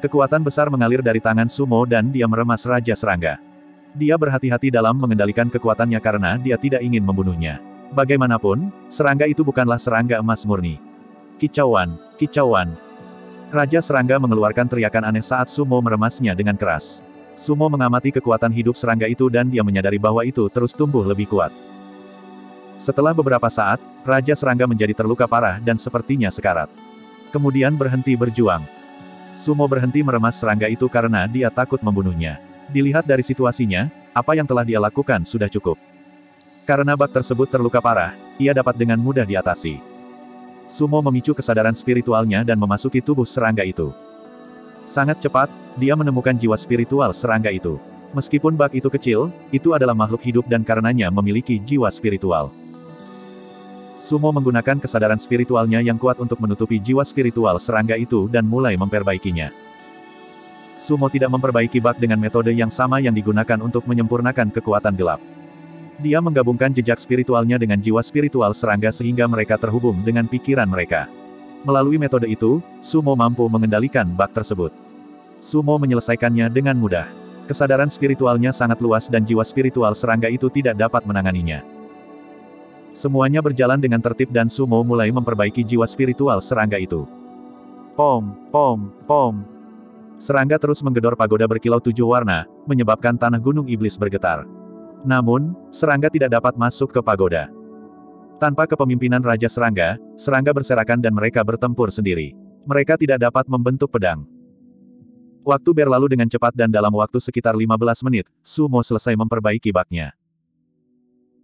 Kekuatan besar mengalir dari tangan Sumo dan dia meremas Raja Serangga. Dia berhati-hati dalam mengendalikan kekuatannya karena dia tidak ingin membunuhnya. Bagaimanapun, serangga itu bukanlah serangga emas murni. Kicauan, kicauan. Raja Serangga mengeluarkan teriakan aneh saat Sumo meremasnya dengan keras. Sumo mengamati kekuatan hidup serangga itu dan dia menyadari bahwa itu terus tumbuh lebih kuat. Setelah beberapa saat, Raja Serangga menjadi terluka parah dan sepertinya sekarat. Kemudian berhenti berjuang. Sumo berhenti meremas serangga itu karena dia takut membunuhnya. Dilihat dari situasinya, apa yang telah dia lakukan sudah cukup. Karena bak tersebut terluka parah, ia dapat dengan mudah diatasi. Sumo memicu kesadaran spiritualnya dan memasuki tubuh serangga itu. Sangat cepat, dia menemukan jiwa spiritual serangga itu. Meskipun bak itu kecil, itu adalah makhluk hidup dan karenanya memiliki jiwa spiritual. Sumo menggunakan kesadaran spiritualnya yang kuat untuk menutupi jiwa spiritual serangga itu dan mulai memperbaikinya. Sumo tidak memperbaiki bak dengan metode yang sama yang digunakan untuk menyempurnakan kekuatan gelap. Dia menggabungkan jejak spiritualnya dengan jiwa spiritual serangga sehingga mereka terhubung dengan pikiran mereka. Melalui metode itu, Sumo mampu mengendalikan bak tersebut. Sumo menyelesaikannya dengan mudah. Kesadaran spiritualnya sangat luas dan jiwa spiritual serangga itu tidak dapat menanganinya. Semuanya berjalan dengan tertib dan Sumo mulai memperbaiki jiwa spiritual serangga itu. Pom, pom, pom. Serangga terus menggedor pagoda berkilau tujuh warna, menyebabkan tanah gunung iblis bergetar. Namun, serangga tidak dapat masuk ke pagoda. Tanpa kepemimpinan Raja Serangga, serangga berserakan dan mereka bertempur sendiri. Mereka tidak dapat membentuk pedang. Waktu berlalu dengan cepat dan dalam waktu sekitar 15 menit, Sumo selesai memperbaiki baknya.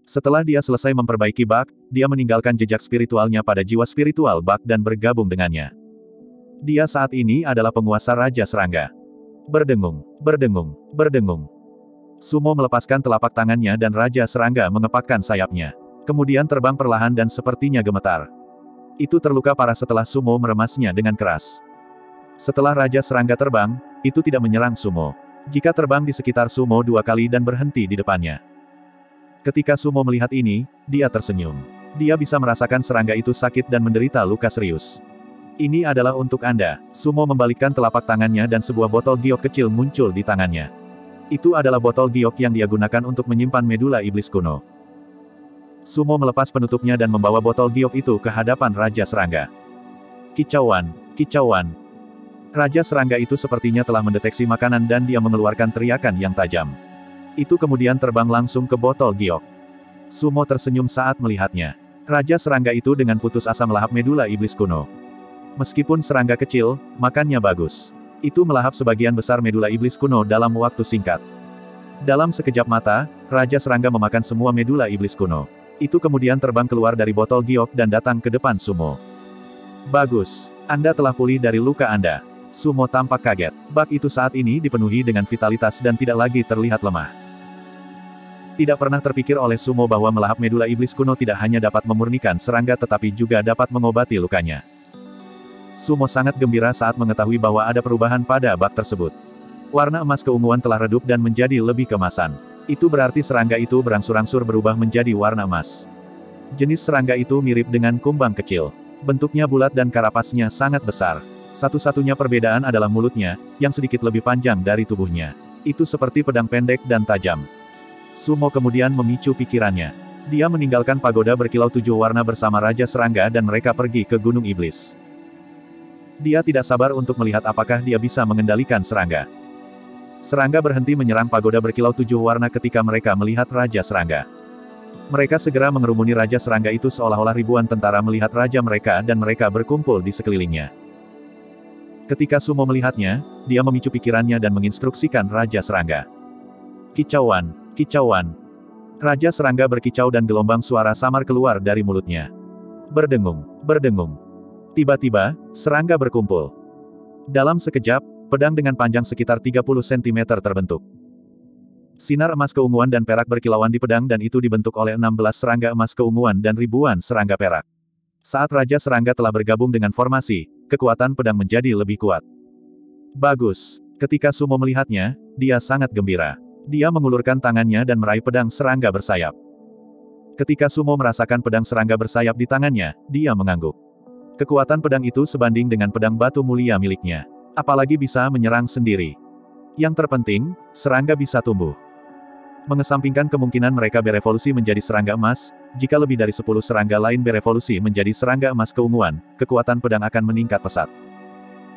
Setelah dia selesai memperbaiki bak, dia meninggalkan jejak spiritualnya pada jiwa spiritual bak dan bergabung dengannya. Dia saat ini adalah penguasa Raja Serangga. Berdengung, berdengung, berdengung. Sumo melepaskan telapak tangannya dan Raja Serangga mengepakkan sayapnya. Kemudian terbang perlahan dan sepertinya gemetar. Itu terluka parah setelah Sumo meremasnya dengan keras. Setelah Raja Serangga terbang, itu tidak menyerang Sumo. Jika terbang di sekitar Sumo dua kali dan berhenti di depannya. Ketika Sumo melihat ini, dia tersenyum. Dia bisa merasakan serangga itu sakit dan menderita luka serius. Ini adalah untuk Anda. Sumo membalikkan telapak tangannya dan sebuah botol giok kecil muncul di tangannya. Itu adalah botol giok yang dia gunakan untuk menyimpan medula iblis kuno. Sumo melepas penutupnya dan membawa botol giok itu ke hadapan Raja Serangga. Kicauan, kicauan. Raja Serangga itu sepertinya telah mendeteksi makanan dan dia mengeluarkan teriakan yang tajam. Itu kemudian terbang langsung ke botol giok. Sumo tersenyum saat melihatnya. Raja serangga itu dengan putus asa melahap medula iblis kuno. Meskipun serangga kecil, makannya bagus. Itu melahap sebagian besar medula iblis kuno dalam waktu singkat. Dalam sekejap mata, Raja Serangga memakan semua medula iblis kuno. Itu kemudian terbang keluar dari botol giok dan datang ke depan Sumo. Bagus. Anda telah pulih dari luka Anda. Sumo tampak kaget. Bak itu saat ini dipenuhi dengan vitalitas dan tidak lagi terlihat lemah. Tidak pernah terpikir oleh Sumo bahwa melahap medula iblis kuno tidak hanya dapat memurnikan serangga tetapi juga dapat mengobati lukanya. Sumo sangat gembira saat mengetahui bahwa ada perubahan pada bak tersebut. Warna emas keunguan telah redup dan menjadi lebih kemasan. Itu berarti serangga itu berangsur-angsur berubah menjadi warna emas. Jenis serangga itu mirip dengan kumbang kecil. Bentuknya bulat dan karapasnya sangat besar. Satu-satunya perbedaan adalah mulutnya, yang sedikit lebih panjang dari tubuhnya. Itu seperti pedang pendek dan tajam. Sumo kemudian memicu pikirannya. Dia meninggalkan pagoda berkilau tujuh warna bersama Raja Serangga dan mereka pergi ke Gunung Iblis. Dia tidak sabar untuk melihat apakah dia bisa mengendalikan serangga. Serangga berhenti menyerang pagoda berkilau tujuh warna ketika mereka melihat Raja Serangga. Mereka segera mengerumuni Raja Serangga itu seolah-olah ribuan tentara melihat Raja mereka dan mereka berkumpul di sekelilingnya. Ketika Sumo melihatnya, dia memicu pikirannya dan menginstruksikan Raja Serangga. Kicauan, Kicauan. Raja serangga berkicau dan gelombang suara samar keluar dari mulutnya. Berdengung, berdengung. Tiba-tiba, serangga berkumpul. Dalam sekejap, pedang dengan panjang sekitar 30 cm terbentuk. Sinar emas keunguan dan perak berkilauan di pedang dan itu dibentuk oleh 16 serangga emas keunguan dan ribuan serangga perak. Saat Raja Serangga telah bergabung dengan formasi, kekuatan pedang menjadi lebih kuat. Bagus. Ketika Sumo melihatnya, dia sangat gembira. Dia mengulurkan tangannya dan meraih pedang serangga bersayap. Ketika Sumo merasakan pedang serangga bersayap di tangannya, dia mengangguk. Kekuatan pedang itu sebanding dengan pedang batu mulia miliknya. Apalagi bisa menyerang sendiri. Yang terpenting, serangga bisa tumbuh. Mengesampingkan kemungkinan mereka berevolusi menjadi serangga emas, jika lebih dari 10 serangga lain berevolusi menjadi serangga emas keunguan, kekuatan pedang akan meningkat pesat.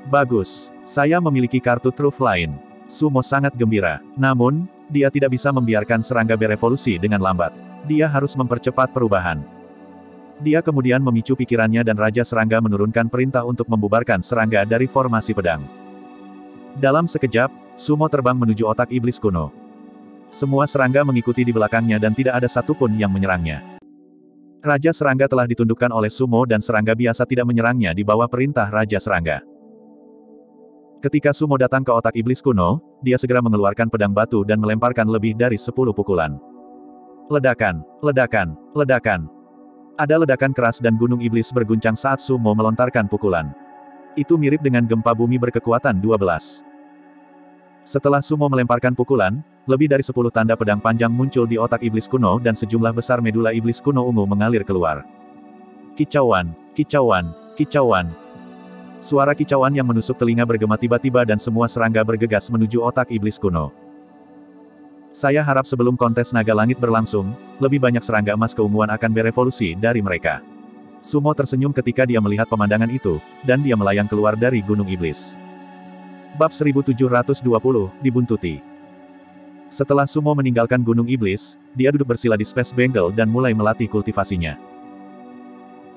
Bagus, saya memiliki kartu truf lain. Sumo sangat gembira. Namun, dia tidak bisa membiarkan serangga berevolusi dengan lambat. Dia harus mempercepat perubahan. Dia kemudian memicu pikirannya dan Raja Serangga menurunkan perintah untuk membubarkan serangga dari formasi pedang. Dalam sekejap, Sumo terbang menuju otak iblis kuno. Semua serangga mengikuti di belakangnya dan tidak ada satupun yang menyerangnya. Raja Serangga telah ditundukkan oleh Sumo dan serangga biasa tidak menyerangnya di bawah perintah Raja Serangga. Ketika Sumo datang ke otak iblis kuno, dia segera mengeluarkan pedang batu dan melemparkan lebih dari sepuluh pukulan. Ledakan, ledakan, ledakan. Ada ledakan keras dan gunung iblis berguncang saat Sumo melontarkan pukulan. Itu mirip dengan gempa bumi berkekuatan 12. Setelah Sumo melemparkan pukulan, lebih dari sepuluh tanda pedang panjang muncul di otak iblis kuno dan sejumlah besar medula iblis kuno ungu mengalir keluar. Kicauan, kicauan, kicauan, Suara kicauan yang menusuk telinga bergema tiba-tiba dan semua serangga bergegas menuju otak iblis kuno. Saya harap sebelum kontes naga langit berlangsung, lebih banyak serangga emas keunguan akan berevolusi dari mereka. Sumo tersenyum ketika dia melihat pemandangan itu, dan dia melayang keluar dari gunung iblis. Bab 1720, dibuntuti. Setelah Sumo meninggalkan gunung iblis, dia duduk bersila di Space Bengal dan mulai melatih kultivasinya.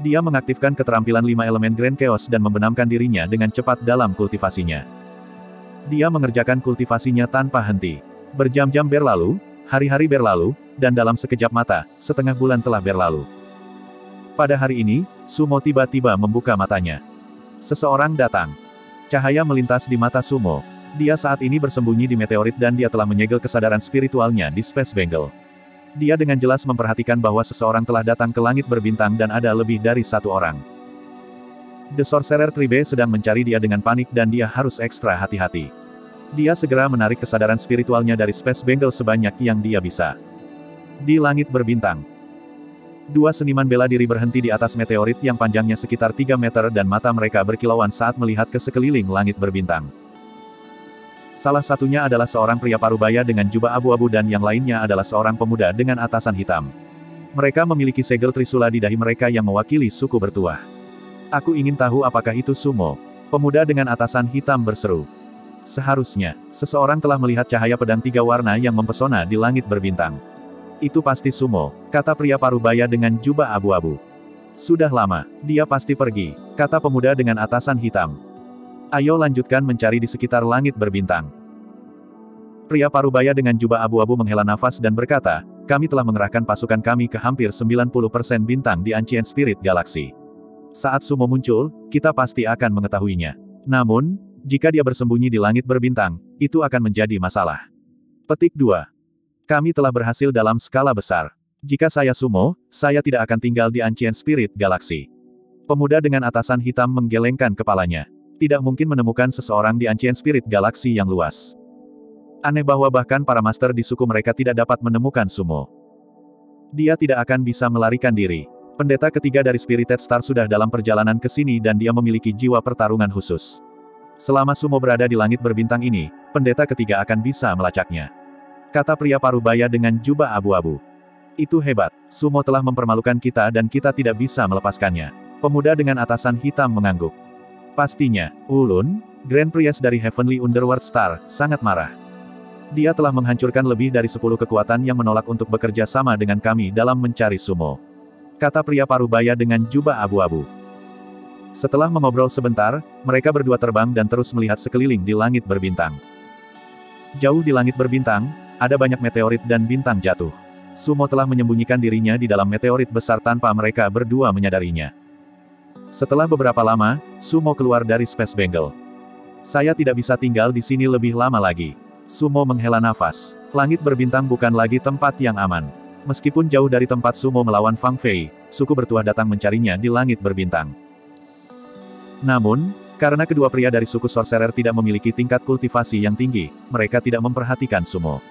Dia mengaktifkan keterampilan lima elemen Grand Chaos dan membenamkan dirinya dengan cepat dalam kultivasinya. Dia mengerjakan kultivasinya tanpa henti. Berjam-jam berlalu, hari-hari berlalu, dan dalam sekejap mata, setengah bulan telah berlalu. Pada hari ini, Sumo tiba-tiba membuka matanya. Seseorang datang. Cahaya melintas di mata Sumo. Dia saat ini bersembunyi di meteorit dan dia telah menyegel kesadaran spiritualnya di Space Bangle. Dia dengan jelas memperhatikan bahwa seseorang telah datang ke langit berbintang dan ada lebih dari satu orang. The Sorcerer Tribe sedang mencari dia dengan panik dan dia harus ekstra hati-hati. Dia segera menarik kesadaran spiritualnya dari Space Bengal sebanyak yang dia bisa. Di langit berbintang. Dua seniman bela diri berhenti di atas meteorit yang panjangnya sekitar 3 meter dan mata mereka berkilauan saat melihat ke sekeliling langit berbintang. Salah satunya adalah seorang pria parubaya dengan jubah abu-abu dan yang lainnya adalah seorang pemuda dengan atasan hitam. Mereka memiliki segel trisula di dahi mereka yang mewakili suku bertuah. Aku ingin tahu apakah itu sumo. Pemuda dengan atasan hitam berseru. Seharusnya, seseorang telah melihat cahaya pedang tiga warna yang mempesona di langit berbintang. Itu pasti Sumo, kata pria parubaya dengan jubah abu-abu. Sudah lama, dia pasti pergi, kata pemuda dengan atasan hitam. Ayo lanjutkan mencari di sekitar langit berbintang. Pria parubaya dengan jubah abu-abu menghela nafas dan berkata, kami telah mengerahkan pasukan kami ke hampir 90% bintang di Ancient Spirit Galaxy. Saat Sumo muncul, kita pasti akan mengetahuinya. Namun, jika dia bersembunyi di langit berbintang, itu akan menjadi masalah. Petik 2. Kami telah berhasil dalam skala besar. Jika saya Sumo, saya tidak akan tinggal di Ancient Spirit Galaxy. Pemuda dengan atasan hitam menggelengkan kepalanya. Tidak mungkin menemukan seseorang di Ancient Spirit Galaxy yang luas. Aneh bahwa bahkan para master di suku mereka tidak dapat menemukan Sumo. Dia tidak akan bisa melarikan diri. Pendeta ketiga dari Spirited Star sudah dalam perjalanan ke sini dan dia memiliki jiwa pertarungan khusus. Selama Sumo berada di langit berbintang ini, pendeta ketiga akan bisa melacaknya. Kata pria parubaya dengan jubah abu-abu. Itu hebat. Sumo telah mempermalukan kita dan kita tidak bisa melepaskannya. Pemuda dengan atasan hitam mengangguk. Pastinya, Ulun, Grand Priest dari Heavenly Underworld Star, sangat marah. Dia telah menghancurkan lebih dari sepuluh kekuatan yang menolak untuk bekerja sama dengan kami dalam mencari sumo. Kata pria parubaya dengan jubah abu-abu. Setelah mengobrol sebentar, mereka berdua terbang dan terus melihat sekeliling di langit berbintang. Jauh di langit berbintang, ada banyak meteorit dan bintang jatuh. Sumo telah menyembunyikan dirinya di dalam meteorit besar tanpa mereka berdua menyadarinya. Setelah beberapa lama, Sumo keluar dari Space Bangle. Saya tidak bisa tinggal di sini lebih lama lagi. Sumo menghela nafas. Langit berbintang bukan lagi tempat yang aman. Meskipun jauh dari tempat Sumo melawan Fang Fei, suku bertuah datang mencarinya di langit berbintang. Namun, karena kedua pria dari suku Sorcerer tidak memiliki tingkat kultivasi yang tinggi, mereka tidak memperhatikan Sumo.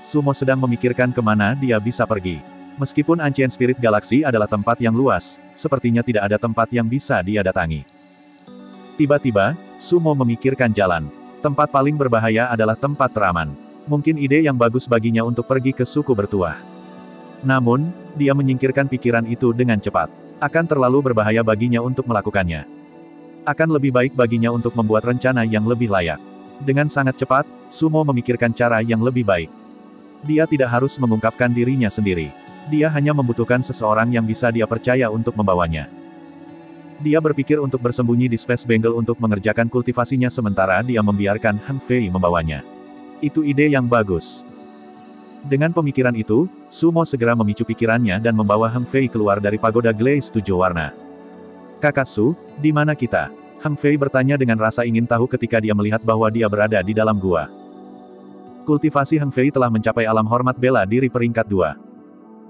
Sumo sedang memikirkan ke mana dia bisa pergi. Meskipun Ancient Spirit Galaxy adalah tempat yang luas, sepertinya tidak ada tempat yang bisa dia datangi. Tiba-tiba, Sumo memikirkan jalan. Tempat paling berbahaya adalah tempat teraman. Mungkin ide yang bagus baginya untuk pergi ke suku bertuah. Namun, dia menyingkirkan pikiran itu dengan cepat. Akan terlalu berbahaya baginya untuk melakukannya. Akan lebih baik baginya untuk membuat rencana yang lebih layak. Dengan sangat cepat, Sumo memikirkan cara yang lebih baik. Dia tidak harus mengungkapkan dirinya sendiri. Dia hanya membutuhkan seseorang yang bisa dia percaya untuk membawanya. Dia berpikir untuk bersembunyi di Space Bangle untuk mengerjakan kultivasinya sementara dia membiarkan Heng Fei membawanya. Itu ide yang bagus. Dengan pemikiran itu, Sumo segera memicu pikirannya dan membawa Heng Fei keluar dari pagoda Glaze tujuh warna. Kakak Su, di mana kita? Heng Fei bertanya dengan rasa ingin tahu ketika dia melihat bahwa dia berada di dalam gua. Kultivasi Heng Fei telah mencapai alam hormat bela diri peringkat dua.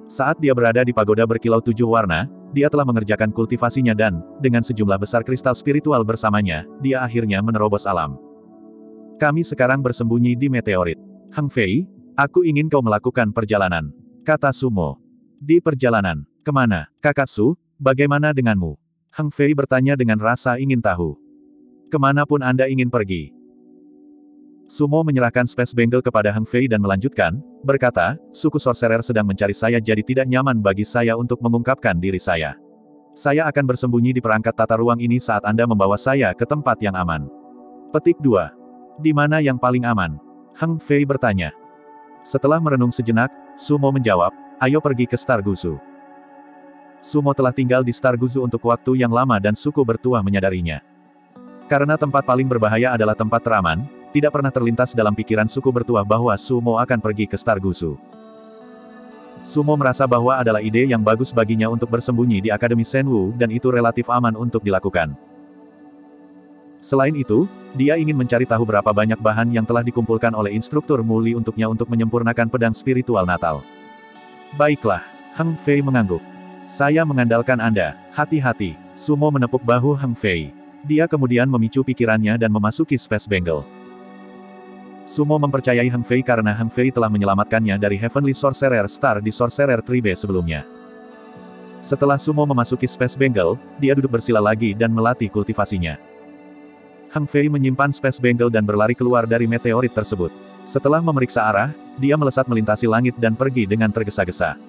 Saat dia berada di pagoda berkilau tujuh warna, dia telah mengerjakan kultivasinya dan, dengan sejumlah besar kristal spiritual bersamanya, dia akhirnya menerobos alam. Kami sekarang bersembunyi di meteorit. Heng Fei, aku ingin kau melakukan perjalanan. Kata Sumo. Di perjalanan, ke mana? Kakak Su, bagaimana denganmu? Heng Fei bertanya dengan rasa ingin tahu. Ke mana pun Anda ingin pergi, Sumo menyerahkan Space Bangle kepada Heng Fei dan melanjutkan, berkata, suku Sorcerer sedang mencari saya jadi tidak nyaman bagi saya untuk mengungkapkan diri saya. Saya akan bersembunyi di perangkat tata ruang ini saat Anda membawa saya ke tempat yang aman. Petik 2. Di mana yang paling aman? Heng Fei bertanya. Setelah merenung sejenak, Sumo menjawab, ayo pergi ke Star Guzu. Sumo telah tinggal di Star Guzu untuk waktu yang lama dan suku bertuah menyadarinya. Karena tempat paling berbahaya adalah tempat teraman, tidak pernah terlintas dalam pikiran suku bertuah bahwa Sumo akan pergi ke Star Gusu. Sumo merasa bahwa adalah ide yang bagus baginya untuk bersembunyi di Akademi Senwu dan itu relatif aman untuk dilakukan. Selain itu, dia ingin mencari tahu berapa banyak bahan yang telah dikumpulkan oleh instruktur Muli untuknya untuk menyempurnakan pedang spiritual Natal. Baiklah, Heng Fei mengangguk. Saya mengandalkan Anda, hati-hati, Sumo menepuk bahu Heng Fei. Dia kemudian memicu pikirannya dan memasuki Space Bangle. Sumo mempercayai Heng Fei karena Heng Fei telah menyelamatkannya dari Heavenly Sorcerer Star di Sorcerer Tribe sebelumnya. Setelah Sumo memasuki Space Bangle, dia duduk bersila lagi dan melatih kultivasinya. Heng Fei menyimpan Space Bangle dan berlari keluar dari meteorit tersebut. Setelah memeriksa arah, dia melesat melintasi langit dan pergi dengan tergesa-gesa.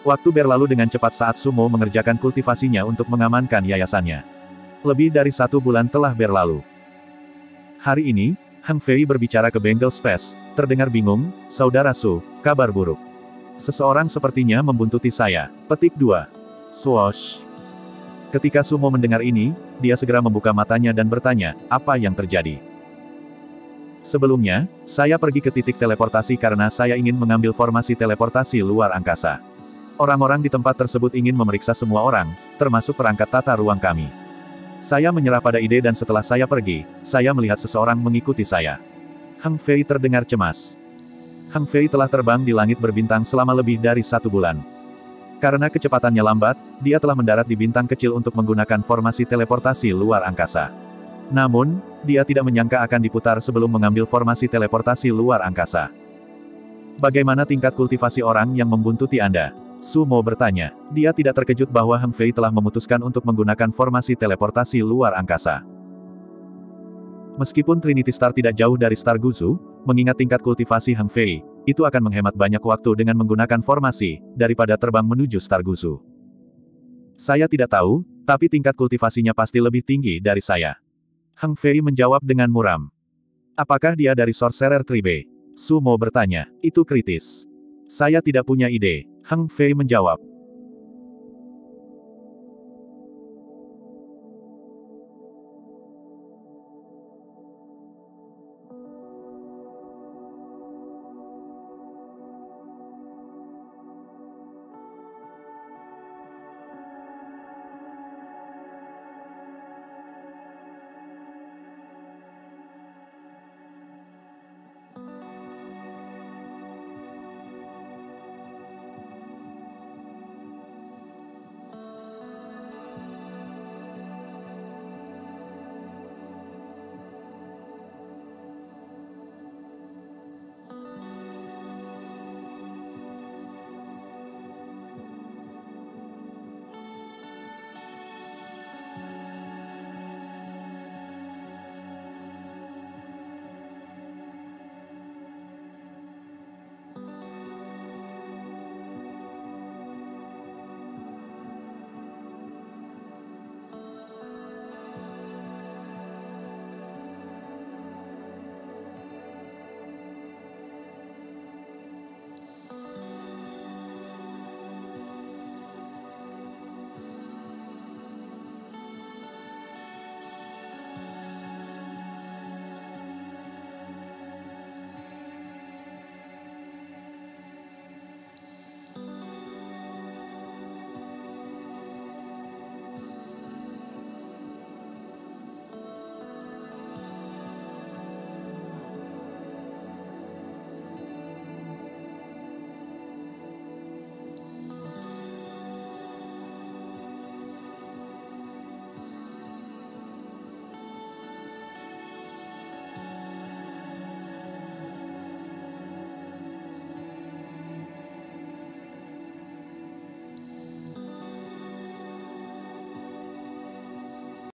Waktu berlalu dengan cepat saat Sumo mengerjakan kultivasinya untuk mengamankan yayasannya. Lebih dari satu bulan telah berlalu. Hari ini, Hang Fei berbicara ke Bengal Space, terdengar bingung, Saudara Su, kabar buruk. Seseorang sepertinya membuntuti saya. Petik 2. Swoosh. Ketika Sumo mendengar ini, dia segera membuka matanya dan bertanya, apa yang terjadi? Sebelumnya, saya pergi ke titik teleportasi karena saya ingin mengambil formasi teleportasi luar angkasa. Orang-orang di tempat tersebut ingin memeriksa semua orang, termasuk perangkat tata ruang kami. Saya menyerah pada ide dan setelah saya pergi, saya melihat seseorang mengikuti saya. Hang Fei terdengar cemas. Hang Fei telah terbang di langit berbintang selama lebih dari satu bulan. Karena kecepatannya lambat, dia telah mendarat di bintang kecil untuk menggunakan formasi teleportasi luar angkasa. Namun, dia tidak menyangka akan diputar sebelum mengambil formasi teleportasi luar angkasa. Bagaimana tingkat kultivasi orang yang membuntuti Anda? Sumo bertanya. Dia tidak terkejut bahwa Heng Fei telah memutuskan untuk menggunakan formasi teleportasi luar angkasa. Meskipun Trinity Star tidak jauh dari Star Guzu, mengingat tingkat kultivasi Heng Fei, itu akan menghemat banyak waktu dengan menggunakan formasi, daripada terbang menuju Star Guzu. Saya tidak tahu, tapi tingkat kultivasinya pasti lebih tinggi dari saya. Heng Fei menjawab dengan muram. Apakah dia dari Sorcerer Tribe? Sumo bertanya. Itu kritis. Saya tidak punya ide. Heng Fei menjawab.